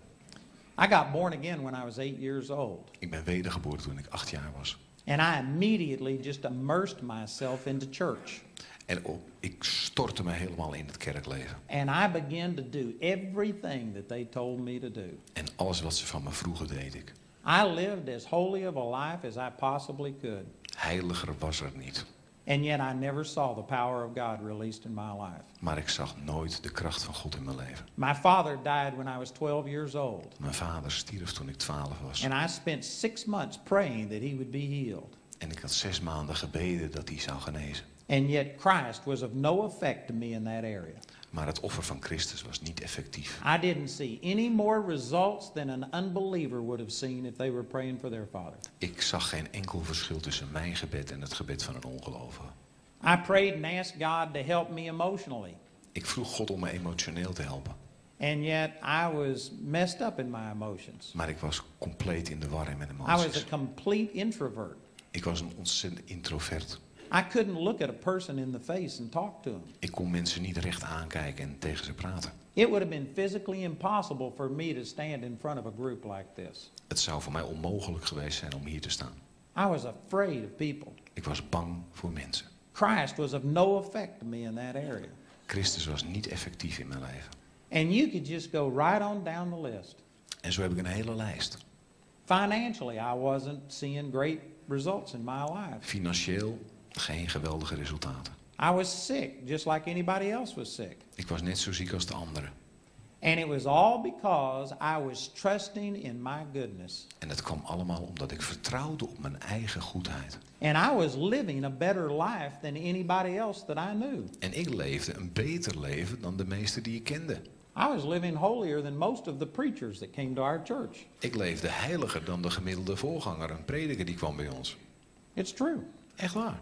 I got born again when I was eight years old. Ik ben wedergeboren toen ik acht jaar was. And I immediately just immersed myself into church. En op, ik stortte me helemaal in het kerkleven. And I began to do everything that they told me to do. En alles wat ze van me vroegen deed ik. I lived as holy of a life as I possibly could. Heiliger was er niet. And yet I never saw the power of God released in my life. Maar ik zag nooit de kracht van God in mijn leven. My father died when I was 12 years old. Mijn vader stierf toen ik twaalf was. And I spent six months praying that he would be healed. En ik had zes maanden gebeden dat hij zou genezen. And yet Christ was of no effect to me in that area. Maar het offer van Christus was niet effectief. I didn't see any more results than an unbeliever would have seen if they were praying for their father. Ik zag geen enkel verschil tussen mijn gebed en het gebed van een ongelovige. I prayed and asked God to help me emotionally. Ik vroeg God om me emotioneel te helpen. And yet I was messed up in my emotions. Maar ik was compleet in de war in mijn I was a emoties. complete introvert. Ik was een ontzettend introvert. I couldn't look at a person in the face and talk to them. Ik kon mensen niet recht aankijken en tegen ze praten. It would have been physically impossible for me to stand in front of a group like this. Het zou voor mij onmogelijk geweest zijn om hier te staan. I was afraid of people. Ik was bang voor mensen. Christ was of no effect to me in that area. Christus was niet effectief in mijn leven. And you could just go right on down the list. En zo heb ik een hele lijst. Financially, I wasn't seeing great results in my life. Financieel geen geweldige resultaten. I was sick, just like anybody else was sick. Ik was net zo ziek als de anderen. And it was all because I was trusting in my goodness. En dat kwam allemaal omdat ik vertrouwde op mijn eigen goedheid. And I was living a better life than anybody else that I knew. En ik leefde een beter leven dan de meesten die ik kende. I was living holier than most of the preachers that came to our church. Ik leefde heiliger dan de gemiddelde voorganger, een prediker die kwam bij ons. It's true. Echt waar.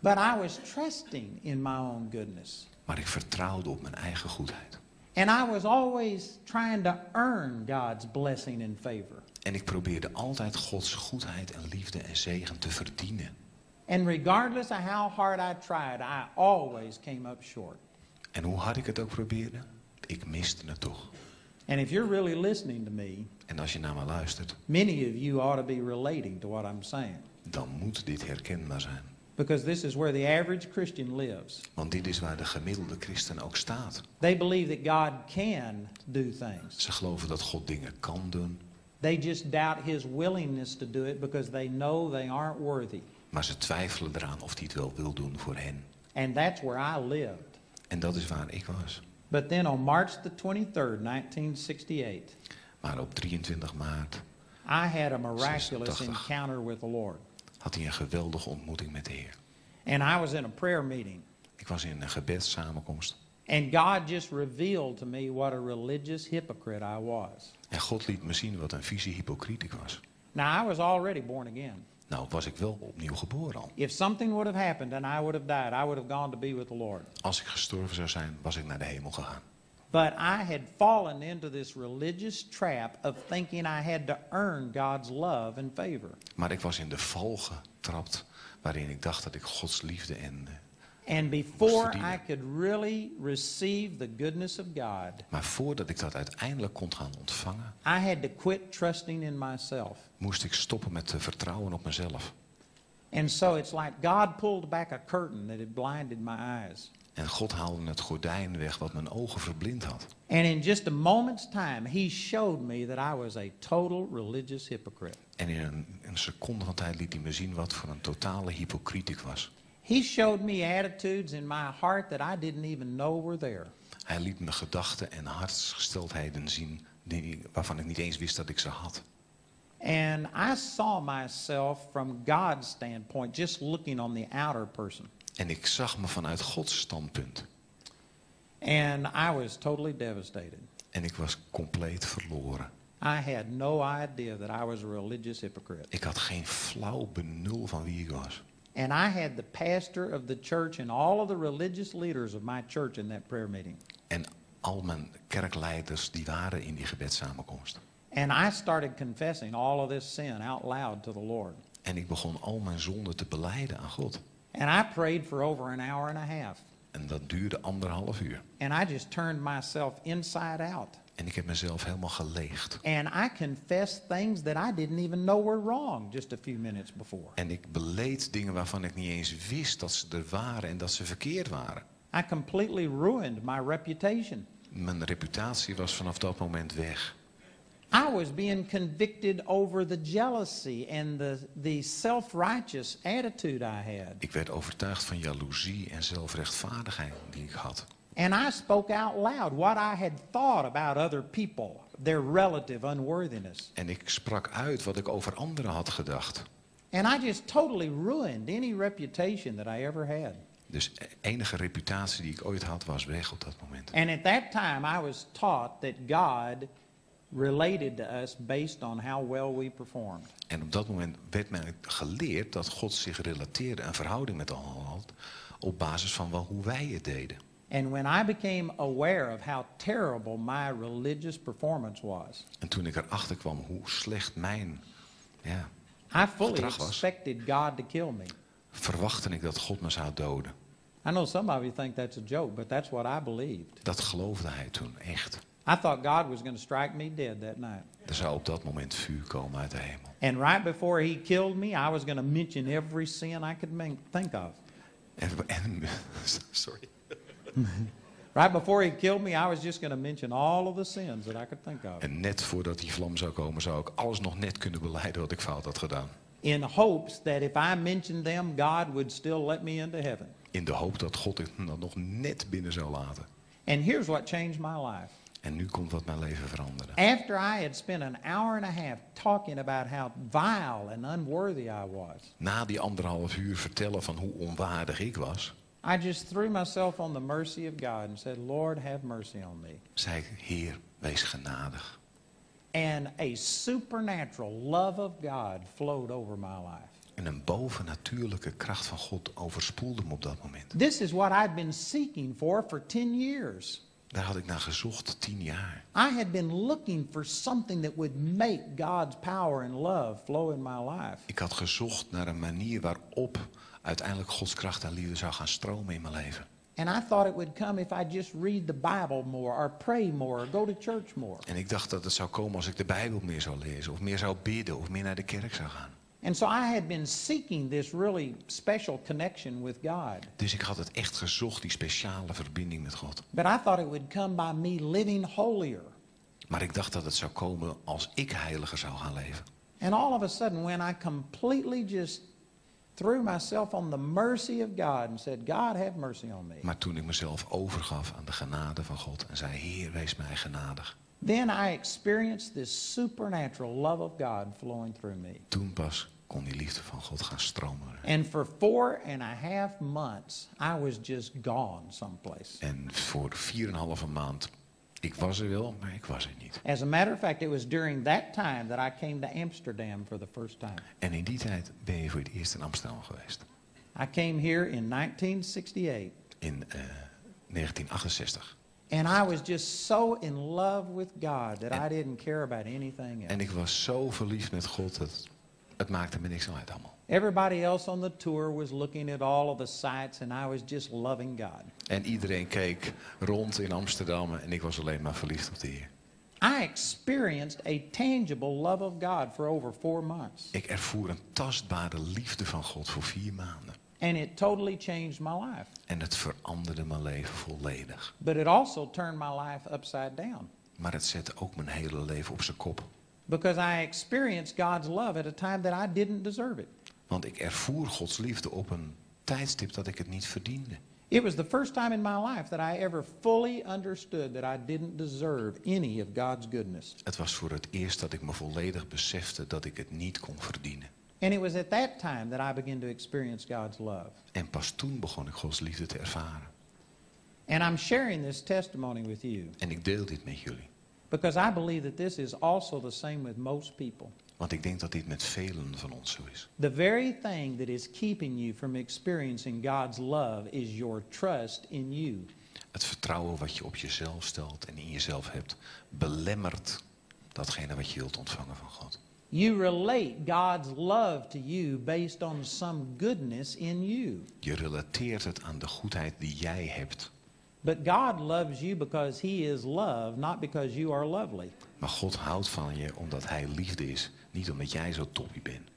But I was trusting in my own goodness. Maar ik vertrouwde op mijn eigen goedheid. And I was always trying to earn God's blessing and favor. En ik probeerde altijd Gods goedheid en liefde en zegen te verdienen. And regardless of how hard I tried, I always came up short. En hoe hard ik het ook probeerde, ik miste het toch. And if you're really listening to me, En als je naar me luistert, many of you ought to be relating to what I'm saying. dan moet dit herkenbaar zijn. Because this is where the average Christian lives. Want dit is waar de gemiddelde christen ook staat. They believe that God can do things. Ze geloven dat God dingen kan doen, They just doubt his willingness to do it because they know they aren't worthy. maar ze twijfelen eraan of hij het wel wil doen voor hen. And that's where I lived. En dat is waar ik was. But then on March the 23rd, 1968, Maar op 23 maart I had a miraculous 86. encounter with the Lord. Had hij een geweldige ontmoeting met de Heer. And I was in a prayer meeting. Ik was in een gebedssamenkomst. And God just revealed to me what a religious hypocrite I was. En God liet me zien wat een visie hypocriet ik was. Now, I was already born again. Nou was ik wel opnieuw geboren al. If something would have happened and I would have died, I would have gone to be with the Lord. Als ik gestorven zou zijn, was ik naar de hemel gegaan. But I had fallen into this religious trap of thinking I had to earn God's love and favor. Maar ik was in de val getrapt waarin ik dacht dat ik Gods liefde en... eh, And before. I could really receive the goodness of God, Maar voordat ik dat uiteindelijk kon gaan ontvangen, I had to quit trusting in myself. moest ik stoppen met te vertrouwen op mezelf. And so it's like God pulled back a curtain that had blinded my eyes. En God haalde het gordijn weg wat mijn ogen verblind had. And in just a moment's time, He showed me that I was a total religious hypocrite. En in een, een seconde van tijd liet hij me zien wat voor een totale hypocriet ik was. He showed me attitudes in my heart that I didn't even know were there. Hij liet me gedachten en hartsgesteldheden zien die, waarvan ik niet eens wist dat ik ze had. And I saw myself from God's standpoint, just looking on the outer person. En ik zag me vanuit Gods standpunt. And I was totally devastated. En ik was compleet verloren. I had no idea that I was a religious hypocrite. Ik had geen flauw benul van wie ik was. And I had the pastor of the church and all of the religious leaders of my church in that prayer meeting. En al mijn kerkleiders die waren in die gebedssamenkomst. And I started confessing all of this sin out loud to the Lord. En ik begon al mijn zonden te beleiden aan God. And I prayed for over an hour and a half. En dat duurde anderhalf uur. And I just turned myself inside out. En ik heb mezelf helemaal geleegd. And I confessed things that I didn't even know were wrong just a few minutes before. En ik beleed dingen waarvan ik niet eens wist dat ze er waren en dat ze verkeerd waren. I completely ruined my reputation. Mijn reputatie was vanaf dat moment weg. I was being convicted over the jealousy and the, the self righteous attitude I had. Ik werd overtuigd van jaloezie en zelfrechtvaardigheid die ik had. And I spoke out loud what I had thought about other people, their relative unworthiness. En ik sprak uit wat ik over anderen had gedacht. And I just totally ruined any reputation that I ever had. Dus de enige reputatie die ik ooit had was weg op dat moment. And at that time, I was taught that God related to us based on how well we performed. En op dat moment werd mij geleerd dat God zich relateerde, een verhouding met al had, op basis van wel hoe wij het deden. And when I became aware of how terrible my religious performance was, En toen ik erachter kwam hoe slecht mijn, ja, I fully was. expected God to kill me. verwachtte ik dat God me zou doden. I know some of you think that's a joke, but that's what I believed. Dat geloofde hij toen echt. I thought God was going to strike me dead that night. Er zou op dat moment vuur komen uit de hemel. And right before he killed me, I was going to mention every sin I could think of. En, en, sorry. Right before he killed me, I was just going to mention all of the sins that I could think of. En net voordat die vlam zou komen, zou ik alles nog net kunnen beleiden wat ik fout had gedaan. In hopes that if I mentioned them, God would still let me into heaven. In de hoop dat God het dan nog net binnen zou laten. And here's what changed my life. En nu komt wat mijn leven veranderen. After I had spent an hour and a half talking about how vile and unworthy I was, Na die anderhalf uur vertellen van hoe onwaardig ik was, I just threw myself on the mercy of God and said, Lord, have mercy on me. zei ik, Heer, wees genadig. And a supernatural love of God flowed over my life. En een bovennatuurlijke kracht van God overspoelde me op dat moment. This is what I'd been seeking for for 10 years. Daar had ik naar gezocht, tien jaar. I had been looking for something that would make God's power and love flow in my life. Ik had gezocht naar een manier waarop uiteindelijk Gods kracht en liefde zou gaan stromen in mijn leven. And I thought it would come if I just read the Bible more, or pray more, or go to church more. En ik dacht dat het zou komen als ik de Bijbel meer zou lezen, of meer zou bidden, of meer naar de kerk zou gaan. And so I had been seeking this really special connection with God. Dus ik had het echt gezocht, die speciale verbinding met God. But I thought it would come by me living holier. Maar ik dacht dat het zou komen als ik heiliger zou gaan leven. And all of a sudden, when I completely just threw myself on the mercy of God and said, God, have mercy on me, Maar toen ik mezelf overgaf aan de genade van God en zei, Heer, wees mij genadig. Then I experienced this supernatural love of God flowing through me. Toen pas kon die liefde van God gaan stromen. And for four and a half months, I was just gone someplace. En voor 4,5 maand, ik was er wel, maar ik was er niet. As a matter of fact, it was during that time that I came to Amsterdam for the first time. En in die tijd ben je voor het eerst in Amsterdam geweest. I came here in 1968. In eh, 1968. And I was just so in love with God that I didn't care about anything else. En ik was zo verliefd met God, dat het maakte me niks uit allemaal. Everybody else on the tour was looking at all of the sights, and I was just loving God. En iedereen keek rond in Amsterdam en ik was alleen maar verliefd op de Heer. I experienced a tangible love of God for over four months, Ik ervoer een tastbare liefde van God voor vier maanden. And it totally changed my life. En het veranderde mijn leven volledig. But it also turned my life upside down Maar het zette ook mijn hele leven op zijn kop. because I experienced God's love at a time that I didn't deserve it. Want ik ervoer Gods liefde op een tijdstip dat ik het niet verdiende. It was the first time in my life that I ever fully understood that I didn't deserve any of God's goodness. Het was voor het eerst dat ik me volledig besefte dat ik het niet kon verdienen. And it was at that time that I began to experience God's love. En pas toen begon ik Gods liefde te ervaren. And I'm sharing this testimony with you En ik deel dit met jullie. because I believe that this is also the same with most people. Want ik denk dat dit met velen van ons zo is. The very thing that is keeping you from experiencing God's love is your trust in you. Het vertrouwen wat je op jezelf stelt en in jezelf hebt, belemmert datgene wat je wilt ontvangen van God. You relate God's love to you based on some goodness in you. Je relateert het aan de goedheid die jij hebt. But God loves you because He is love, not because you are lovely. Maar God houdt van je omdat Hij liefde is, niet omdat jij zo toppie bent.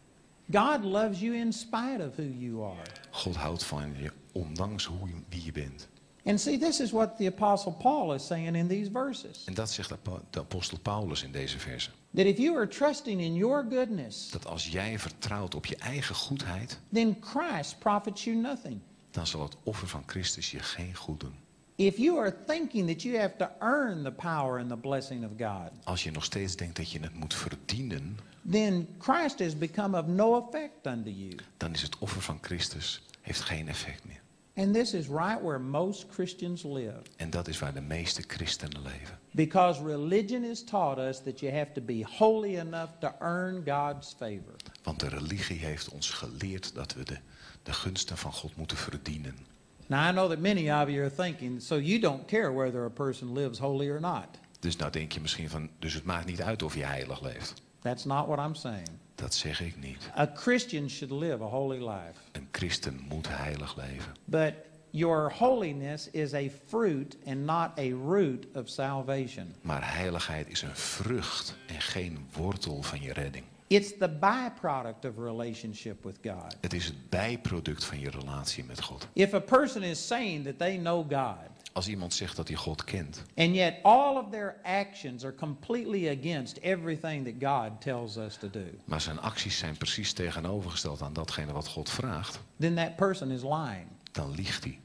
God loves you in spite of who you are. God houdt van je ondanks hoe je, wie je bent. And see, this is what the Apostle Paul is saying in these verses. En dat zegt de apo- de apostel Paulus in deze verse. That if you are trusting in your goodness, Dat als jij vertrouwt op je eigen goedheid, then Christ profits you nothing. dan zal het offer van Christus je geen goed doen. If you are thinking that you have to earn the power and the blessing of God, Als je nog steeds denkt dat je het moet verdienen, then Christ has become of no effect unto you. dan is het offer van Christus heeft geen effect meer. And this is right where most Christians live. En dat is waar de meeste christenen leven. Because religion has taught us that you have to be holy enough to earn God's favor. Want de religie heeft ons geleerd dat we de, de gunsten van God moeten verdienen. Now, I know that many of you are thinking, so you don't care whether a person lives holy or not. Dus nou denk je misschien van, dus het maakt niet uit of je heilig leeft. That's not what I'm saying. Dat zeg ik niet. A Christian should live a holy life. Een christen moet heilig leven. But your holiness is a fruit and not a root of salvation. Maar heiligheid is een vrucht en geen wortel van je redding. It's the byproduct of relationship with God. Het is het bijproduct van je relatie met God. If a person is saying that they know God, Als iemand zegt dat hij God kent, and yet all of their actions are completely against everything that God tells us to do, maar zijn acties zijn precies tegenovergesteld aan datgene wat God vraagt, then that person is lying. dan liegt hij.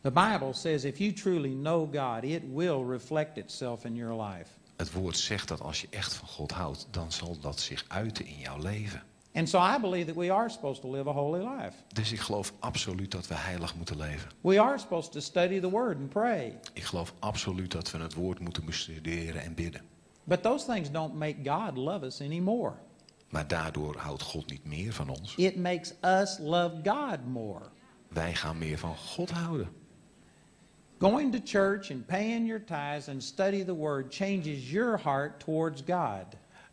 The Bible says if you truly know God, it will reflect itself in your life. Het woord zegt dat als je echt van God houdt, dan zal dat zich uiten in jouw leven. And so I believe that we are supposed to live a holy life. Dus ik geloof absoluut dat we heilig moeten leven. We are supposed to study the Word and pray. Ik geloof absoluut dat we het woord moeten bestuderen en bidden. But those things don't make God love us anymore. Maar daardoor houdt God niet meer van ons. It makes us love God more. Wij gaan meer van God houden. Going to church and paying your tithes and study the Word changes your heart towards God.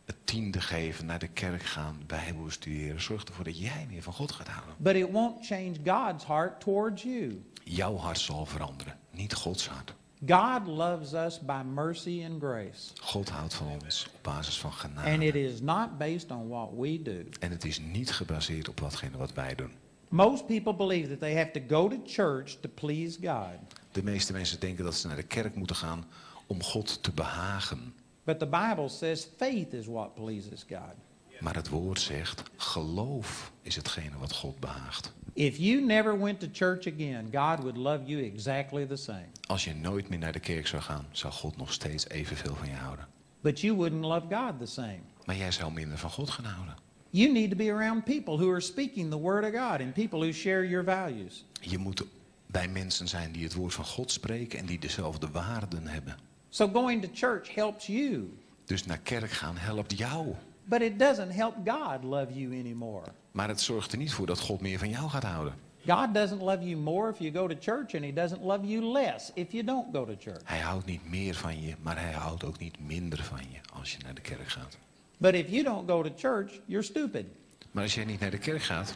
Het tiende geven, naar de kerk gaan, Bijbel studeren, zorgt ervoor dat jij meer van God gaat houden. But it won't change God's heart towards you. Jouw hart zal veranderen, niet Gods hart. God loves us by mercy and grace. God houdt van ons op basis van And it genade. is not based on what we do. En het is niet gebaseerd op watgene wat wij doen. Most people believe that they have to go to church to please God. De meeste mensen denken dat ze naar de kerk moeten gaan om God te behagen. But the Bible says faith is what pleases God. Maar het woord zegt, geloof is hetgene wat God behaagt. If you never went to church again, God would love you exactly the same. Als je nooit meer naar de kerk zou gaan, zou God nog steeds evenveel van je houden. But you wouldn't love God the same. Maar jij zou minder van God gaan houden. You need to be around people who are speaking the Word of God and people who share your values. Je moet bij mensen zijn die het woord van God spreken en die dezelfde waarden hebben. So going to church helps you, Dus naar kerk gaan helpt jou. but it doesn't help God love you anymore. Maar het zorgt er niet voor dat God meer van jou gaat houden. God doesn't love you more if you go to church, and He doesn't love you less if you don't go to church. Hij houdt niet meer van je, maar hij houdt ook niet minder van je als je naar de kerk gaat. But if you don't go to church, you're stupid. Maar als jij niet naar de kerk gaat,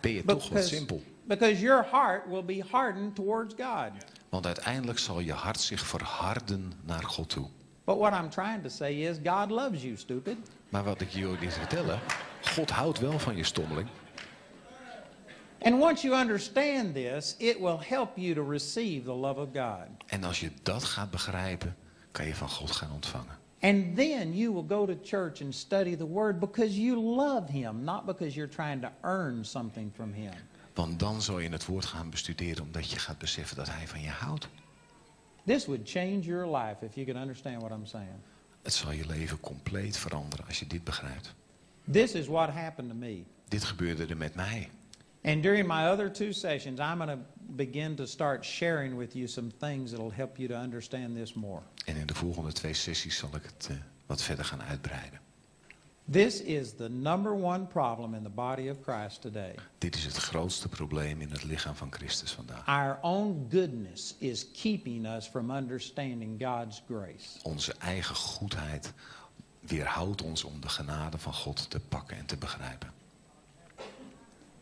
ben je toch wat Because, simpel. Because your heart will be hardened towards God. Want uiteindelijk zal je hart zich verharden naar God toe. But what I'm trying to say is, God loves you, stupid. Maar wat ik je ook niet vertellen, God houdt wel van je stommeling. And once you understand this, it will help you to receive the love of God. En als je dat gaat begrijpen, kan je van God gaan ontvangen. And then you will go to church and study the Word because you love Him, not because you're trying to earn something from Him. Want dan zal je het woord gaan bestuderen omdat je gaat beseffen dat hij van je houdt. This would change your life if you can understand what I'm saying. Het zal je leven compleet veranderen als je dit begrijpt. This is what happened to me. Dit gebeurde er met mij. And during my other two sessions, I'm going to begin to start sharing with you some things that'll help you to understand this more. En in de volgende twee sessies zal ik het eh, wat verder gaan uitbreiden. This is the number one problem in the body of Christ today. Dit is het grootste probleem in het lichaam van Christus vandaag. Our own goodness is keeping us from understanding God's grace. Onze eigen goedheid weerhoudt ons om de genade van God te pakken en te begrijpen.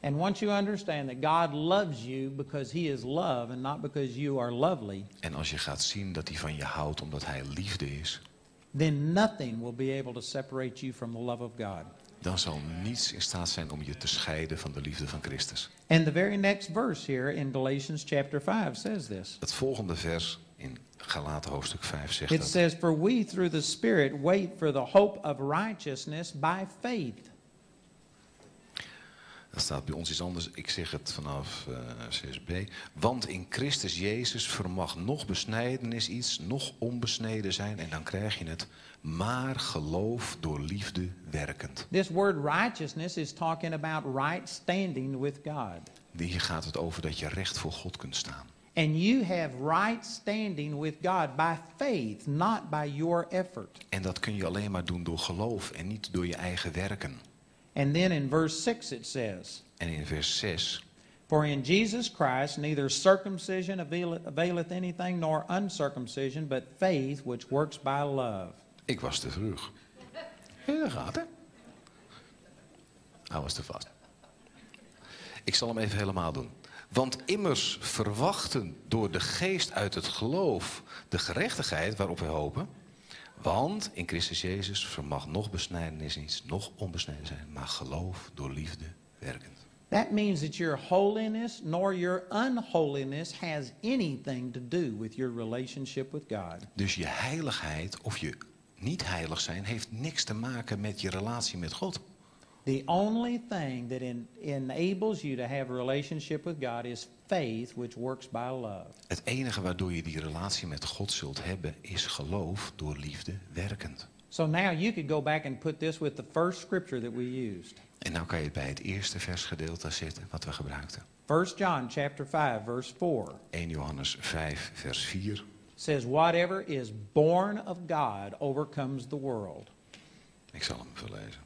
And once you understand that God loves you because He is love and not because you are lovely, En als je gaat zien dat hij van je houdt omdat hij liefde is, then nothing will be able to separate you from the love of God. dan zal niets in staat zijn om je te scheiden van de liefde van Christus. And the very next verse here in Galatians chapter 5 says this. Het volgende vers in Galaten hoofdstuk 5 zegt It dat. says, For we through the Spirit wait for the hope of righteousness by faith. Dat staat bij ons iets anders. Ik zeg het vanaf eh 6b. Want in Christus Jezus vermag nog besnijdenis iets, nog onbesneden zijn. En dan krijg je het. Maar geloof door liefde werkend. This word righteousness is talking about right standing with God. Hier gaat het over dat je recht voor God kunt staan. And you have right standing with God by faith, not by your effort. En dat kun je alleen maar doen door geloof en niet door je eigen werken. And then in verse 6 it says, En in vers 6. For in Jesus Christ neither circumcision availeth availeth anything nor uncircumcision, but faith which works by love. Ik was te vroeg. Ja, dat gaat hè. Hij was te vast. Ik zal hem even helemaal doen. Want immers verwachten door de geest uit het geloof de gerechtigheid waarop wij hopen. Want in Christus Jezus vermag nog besnijdenis niets, nog onbesneden zijn, maar geloof door liefde werkend. That means that your holiness nor your unholiness has anything to do with your relationship with God. Dus je heiligheid of je niet heilig zijn heeft niks te maken met je relatie met God. The only thing that en- enables you to have a relationship with God is faith, which works by love. Het enige waardoor je die relatie met God zult hebben is geloof door liefde werkend. So now you could go back and put this with the first scripture that we used. En nou kan je het bij het eerste versgedeelte zetten wat we gebruikten. 1 John chapter 5 verse 4 1 Johannes 5 vers 4. says whatever is born of God overcomes the world. Ik zal hem verlezen.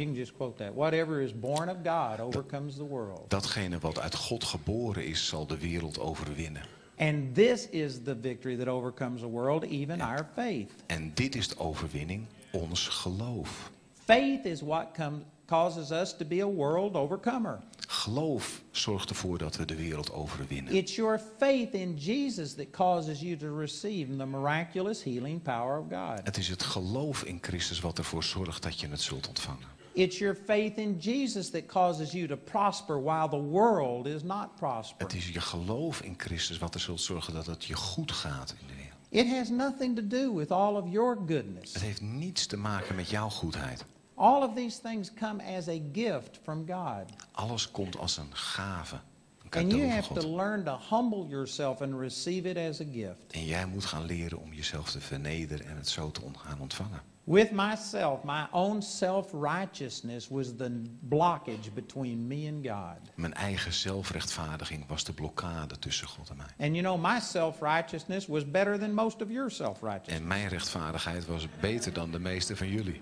You can just quote that. Whatever is born of God overcomes the world. Datgene wat uit God geboren is, zal de wereld overwinnen. And this is the victory that overcomes the world, even our faith. En dit is de overwinning, ons geloof. Faith is what comes causes us to be a world overcomer. Geloof zorgt ervoor dat we de wereld overwinnen. It's your faith in Jesus that causes you to receive the miraculous healing power of God. Het is het geloof in Christus wat ervoor zorgt dat je het zult ontvangen. It's your faith in Jesus that causes you to prosper while the world is not Het prospering. is je geloof in Christus wat er zult zorgen dat het je goed gaat in de wereld. It has nothing to do with all of your goodness. Het heeft niets te maken met jouw goedheid. All of these things come as a gift from God. Alles komt als een gave, een And you have van to God. learn to humble yourself and receive it as a gift. En jij moet gaan leren om jezelf te vernederen en het zo te gaan ontvangen. With myself, my own self righteousness was the blockage between me and God. Mijn eigen zelfrechtvaardiging was de blokkade tussen God en mij. And you know, my self righteousness was better than most of your self righteousness. En mijn rechtvaardigheid was beter dan de meeste van jullie.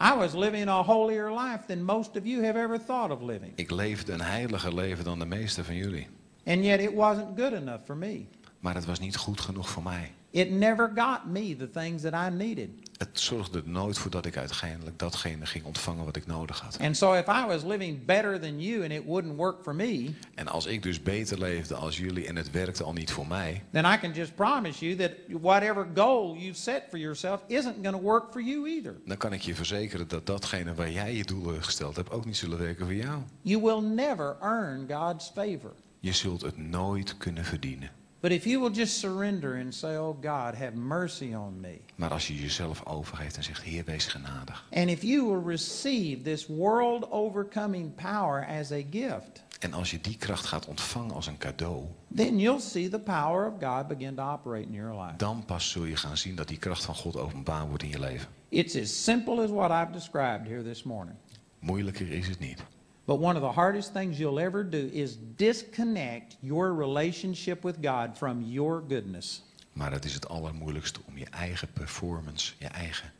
I was living a holier life than most of you have ever thought of living. Ik leefde een heiliger leven dan de meeste van jullie. And yet it wasn't good enough for me. Maar het was niet goed genoeg voor mij. It never got me the things that I needed. Het zorgde er nooit voor dat ik uiteindelijk datgene ging ontvangen wat ik nodig had. And so if I was living better than you and it wouldn't work for me, En als ik dus beter leefde als jullie en het werkte al niet voor mij, then I can just promise you that whatever goal you've set for yourself isn't going to work for you either. dan kan ik je verzekeren dat datgene waar jij je doelen gesteld hebt ook niet zullen werken voor jou. You will never earn God's favor. Je zult het nooit kunnen verdienen. But if you will just surrender and say, Oh God, have mercy on me. Maar als je jezelf overgeeft en zegt, Heer, wees genadig. And if you will receive this world overcoming power as a gift, En als je die kracht gaat ontvangen als een cadeau, then you'll see the power of God begin to operate in your life. dan pas zul je gaan zien dat die kracht van God openbaar wordt in je leven. It's as simple as what I've described here this morning. Moeilijker is het niet. But one of the hardest things you'll ever do is disconnect your relationship with God from your goodness. Maar het is het allermoeilijkste om je eigen performance, je eigen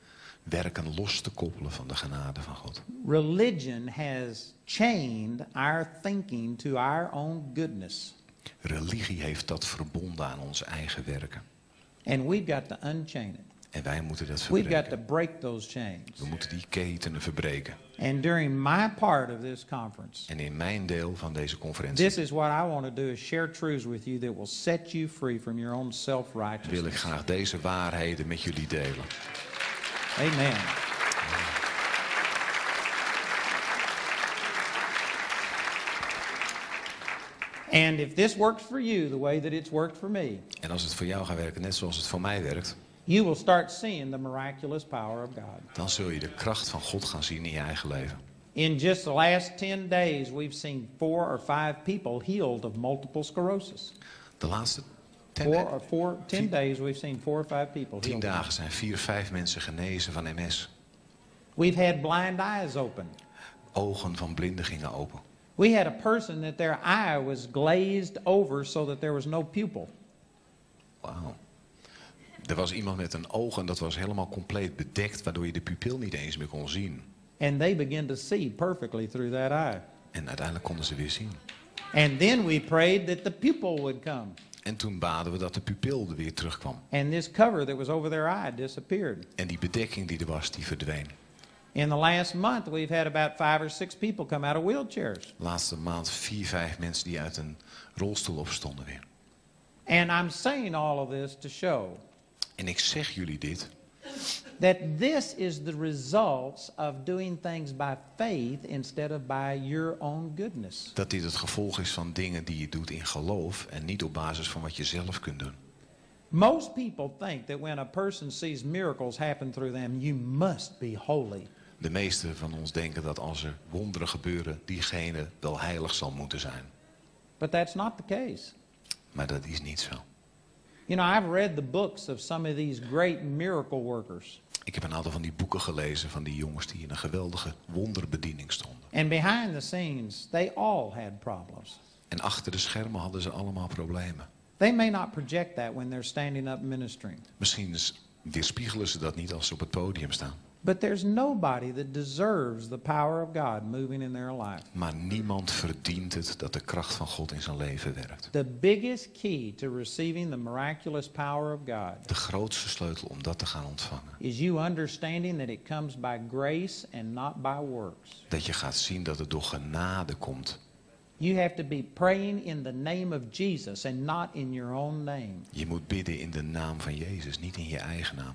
werken los te koppelen van de genade van God. Religion has chained our thinking to our own goodness. Religie heeft dat verbonden aan ons eigen werken. And we've got to unchain it. En wij moeten dat We've got to verbreken. break those chains. We moeten die ketenen verbreken. And during my part of this conference, En in mijn deel van deze conferentie this is what I want to do is share truths with you that will set you free from your own wil ik self-righteousness. graag deze waarheden met jullie delen. Amen. And if this works for you the way that it's worked for me, En als het voor jou gaat werken net zoals het voor mij werkt, you will start seeing the miraculous power of God. dan zul je de kracht van God gaan zien in je eigen leven. In just the last 10 days, we've seen four or five people healed of multiple sclerosis. De laatste Four ten, or four, 10 Tien- days, we've seen four or five people tien healed. dagen zijn vier, vijf mensen genezen van MS. We've had blind eyes open. Ogen van blinden gingen open. We had a person that their eye was glazed over so that there was no pupil. Wauw. Er was iemand met een oog en dat was helemaal compleet bedekt, waardoor je de pupil niet eens meer kon zien. And they began to see perfectly through that eye. En uiteindelijk konden ze weer zien. And then we prayed that the pupil would come. En toen baden we dat de pupil er weer terugkwam. And this cover that was over their eye disappeared. En die bedekking die er was, die verdween. In the last month, we've had about five or six people come out of wheelchairs. Laatste maand vier, vijf mensen die uit een rolstoel opstonden weer. And I'm saying all of this to show En ik zeg jullie dit, that this is the results of doing things by faith instead of by your own goodness. dat dit het gevolg is van dingen die je doet in geloof en niet op basis van wat je zelf kunt doen. Most people think that when a person sees miracles happen through them, you must be holy. De meesten van ons denken dat als er wonderen gebeuren, diegene wel heilig zal moeten zijn. But that's not the case. Maar dat is niet zo. You know, I've read the books of some of these great miracle workers. Ik heb een aantal van die boeken gelezen van die jongens die in een geweldige wonderbediening stonden. And behind the scenes, they all had problems. En achter de schermen hadden ze allemaal problemen. They may not project that when they're standing up ministering. Misschien is- weerspiegelen ze dat niet als ze op het podium staan. But there's nobody that deserves the power of God moving in their life. Maar niemand verdient het dat de kracht van God in zijn leven werkt. The biggest key to receiving the miraculous power of God De grootste sleutel om dat te gaan ontvangen. is you understanding that it comes by grace and not by works. Dat je gaat zien dat het door genade komt. You have to be praying in the name of Jesus and not in your own name. Je moet bidden in de naam van Jezus, niet in je eigen naam.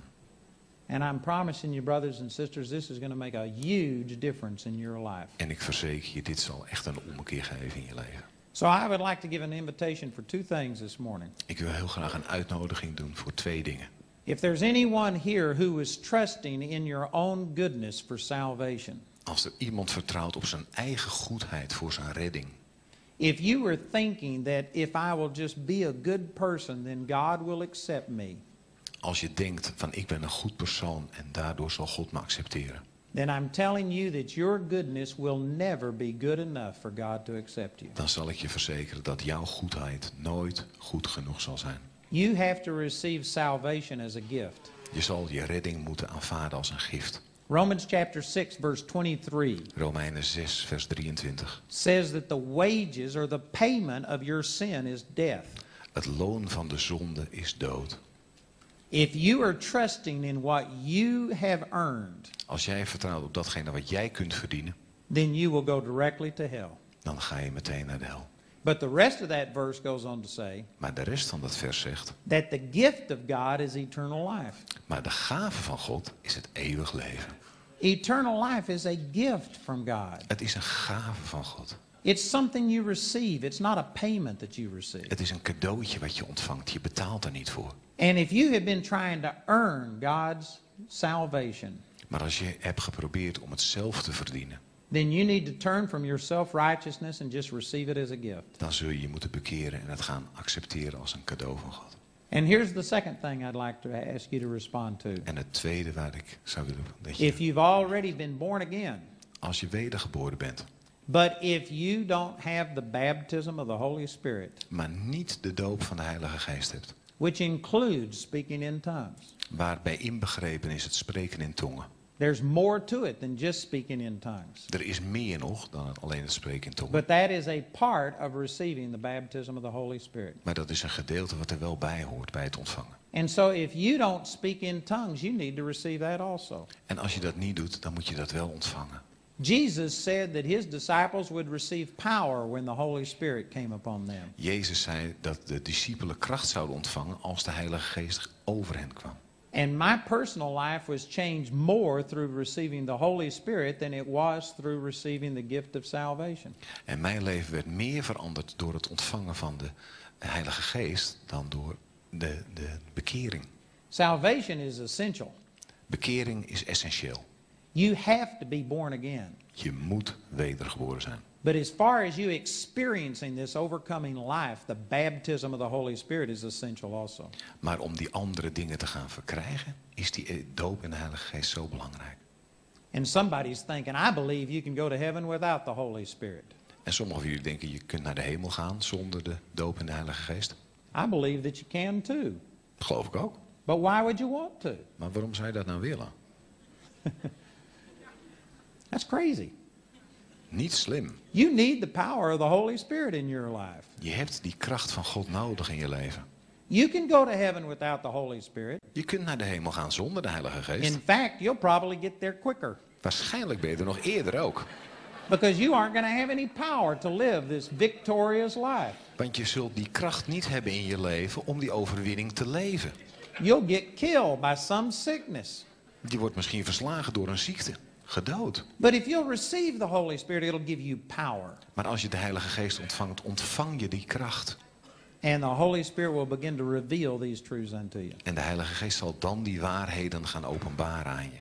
And I'm promising you, brothers and sisters, this is going to make a huge difference in your life. En ik verzeker je, dit zal echt een ommekeer geven in je leven. So I would like to give an invitation for two things this morning. Ik wil heel graag een uitnodiging doen voor twee dingen. If there's anyone here who is trusting in your own goodness for salvation, Als er iemand vertrouwt op zijn eigen goedheid voor zijn redding. if you are thinking that if I will just be a good person, then God will accept me, Als je denkt van ik ben een goed persoon en daardoor zal God me accepteren. then I'm telling you that your goodness will never be good enough for God to accept you. Dan zal ik je verzekeren dat jouw goedheid nooit goed genoeg zal zijn. You have to receive salvation as a gift. Je zal je redding moeten aanvaarden als een gift. Romans chapter 6 verse 23 Romeinen 6, vers 23. says that the wages or the payment of your sin is death. Het loon van de zonde is dood. If you are trusting in what you have earned, Als jij vertrouwt op datgene wat jij kunt verdienen, then you will go directly to hell. dan ga je meteen naar de hel. But the rest of that verse goes on to say Maar de rest van dat vers zegt, that the gift of God is eternal life. maar de gave van God is het eeuwig leven. Eternal life is a gift from God. Het is een gave van God. It's something you receive. It's not a payment that you receive. Het is een cadeautje wat je ontvangt. Je betaalt er niet voor. And if you have been trying to earn God's salvation, Maar als je hebt geprobeerd om het zelf te verdienen, then you need to turn from your self-righteousness and just receive it as a gift. dan zul je je moeten bekeren en het gaan accepteren als een cadeau van God. And here's the second thing I'd like to ask you to respond to. En het tweede waar ik zou willen, dat If je, you've already been born again, als je wedergeboren bent, but if you don't have the baptism of the Holy Spirit, maar niet de doop van de Heilige Geest hebt, which includes speaking in tongues, waarbij inbegrepen is het spreken in tongen. there's more to it than just speaking in tongues. Er is meer nog dan alleen het spreken in tongen. But that is a part of receiving the baptism of the Holy Spirit. Maar dat is een gedeelte wat er wel bij hoort bij het ontvangen. And so if you don't speak in tongues, you need to receive that also. En als je dat niet doet, dan moet je dat wel ontvangen. Jesus said that his disciples would receive power when the Holy Spirit came upon them. Jezus zei dat de discipelen kracht zouden ontvangen als de Heilige Geest over hen kwam. And my personal life was changed more through receiving the Holy Spirit than it was through receiving the gift of salvation. En mijn leven werd meer veranderd door het ontvangen van de Heilige Geest dan door de, de bekering. Salvation is essential. Bekering is essentieel. You have to be born again. Je moet wedergeboren zijn. But as far as you experiencing this overcoming life, the baptism of the Holy Spirit is essential also. Maar om die andere dingen te gaan verkrijgen, is die eh, doop in de Heilige Geest zo belangrijk. And somebody's thinking, I believe you can go to heaven without the Holy Spirit. En sommigen van jullie denken, je kunt naar de hemel gaan zonder de doop in de Heilige Geest. I believe that you can too. Dat geloof ik ook. But why would you want to? Maar waarom zou je dat nou willen? That's crazy. Niet slim. You need the power of the Holy Spirit in your life. Je hebt die kracht van God nodig in je leven. You can go to heaven without the Holy Spirit. Je kunt naar de hemel gaan zonder de Heilige Geest. In fact, you'll probably get there quicker Waarschijnlijk ben je er nog eerder ook. because you aren't going to have any power to live this victorious life. Want je zult die kracht niet hebben in je leven om die overwinning te leven. You'll get killed by some sickness. Je wordt misschien verslagen door een ziekte. Gedood. But if you'll receive the Holy Spirit, it'll give you power. Maar als je de Heilige Geest ontvangt, ontvang je die kracht. And the Holy Spirit will begin to reveal these truths unto you. En de Heilige Geest zal dan die waarheden gaan openbaren aan je.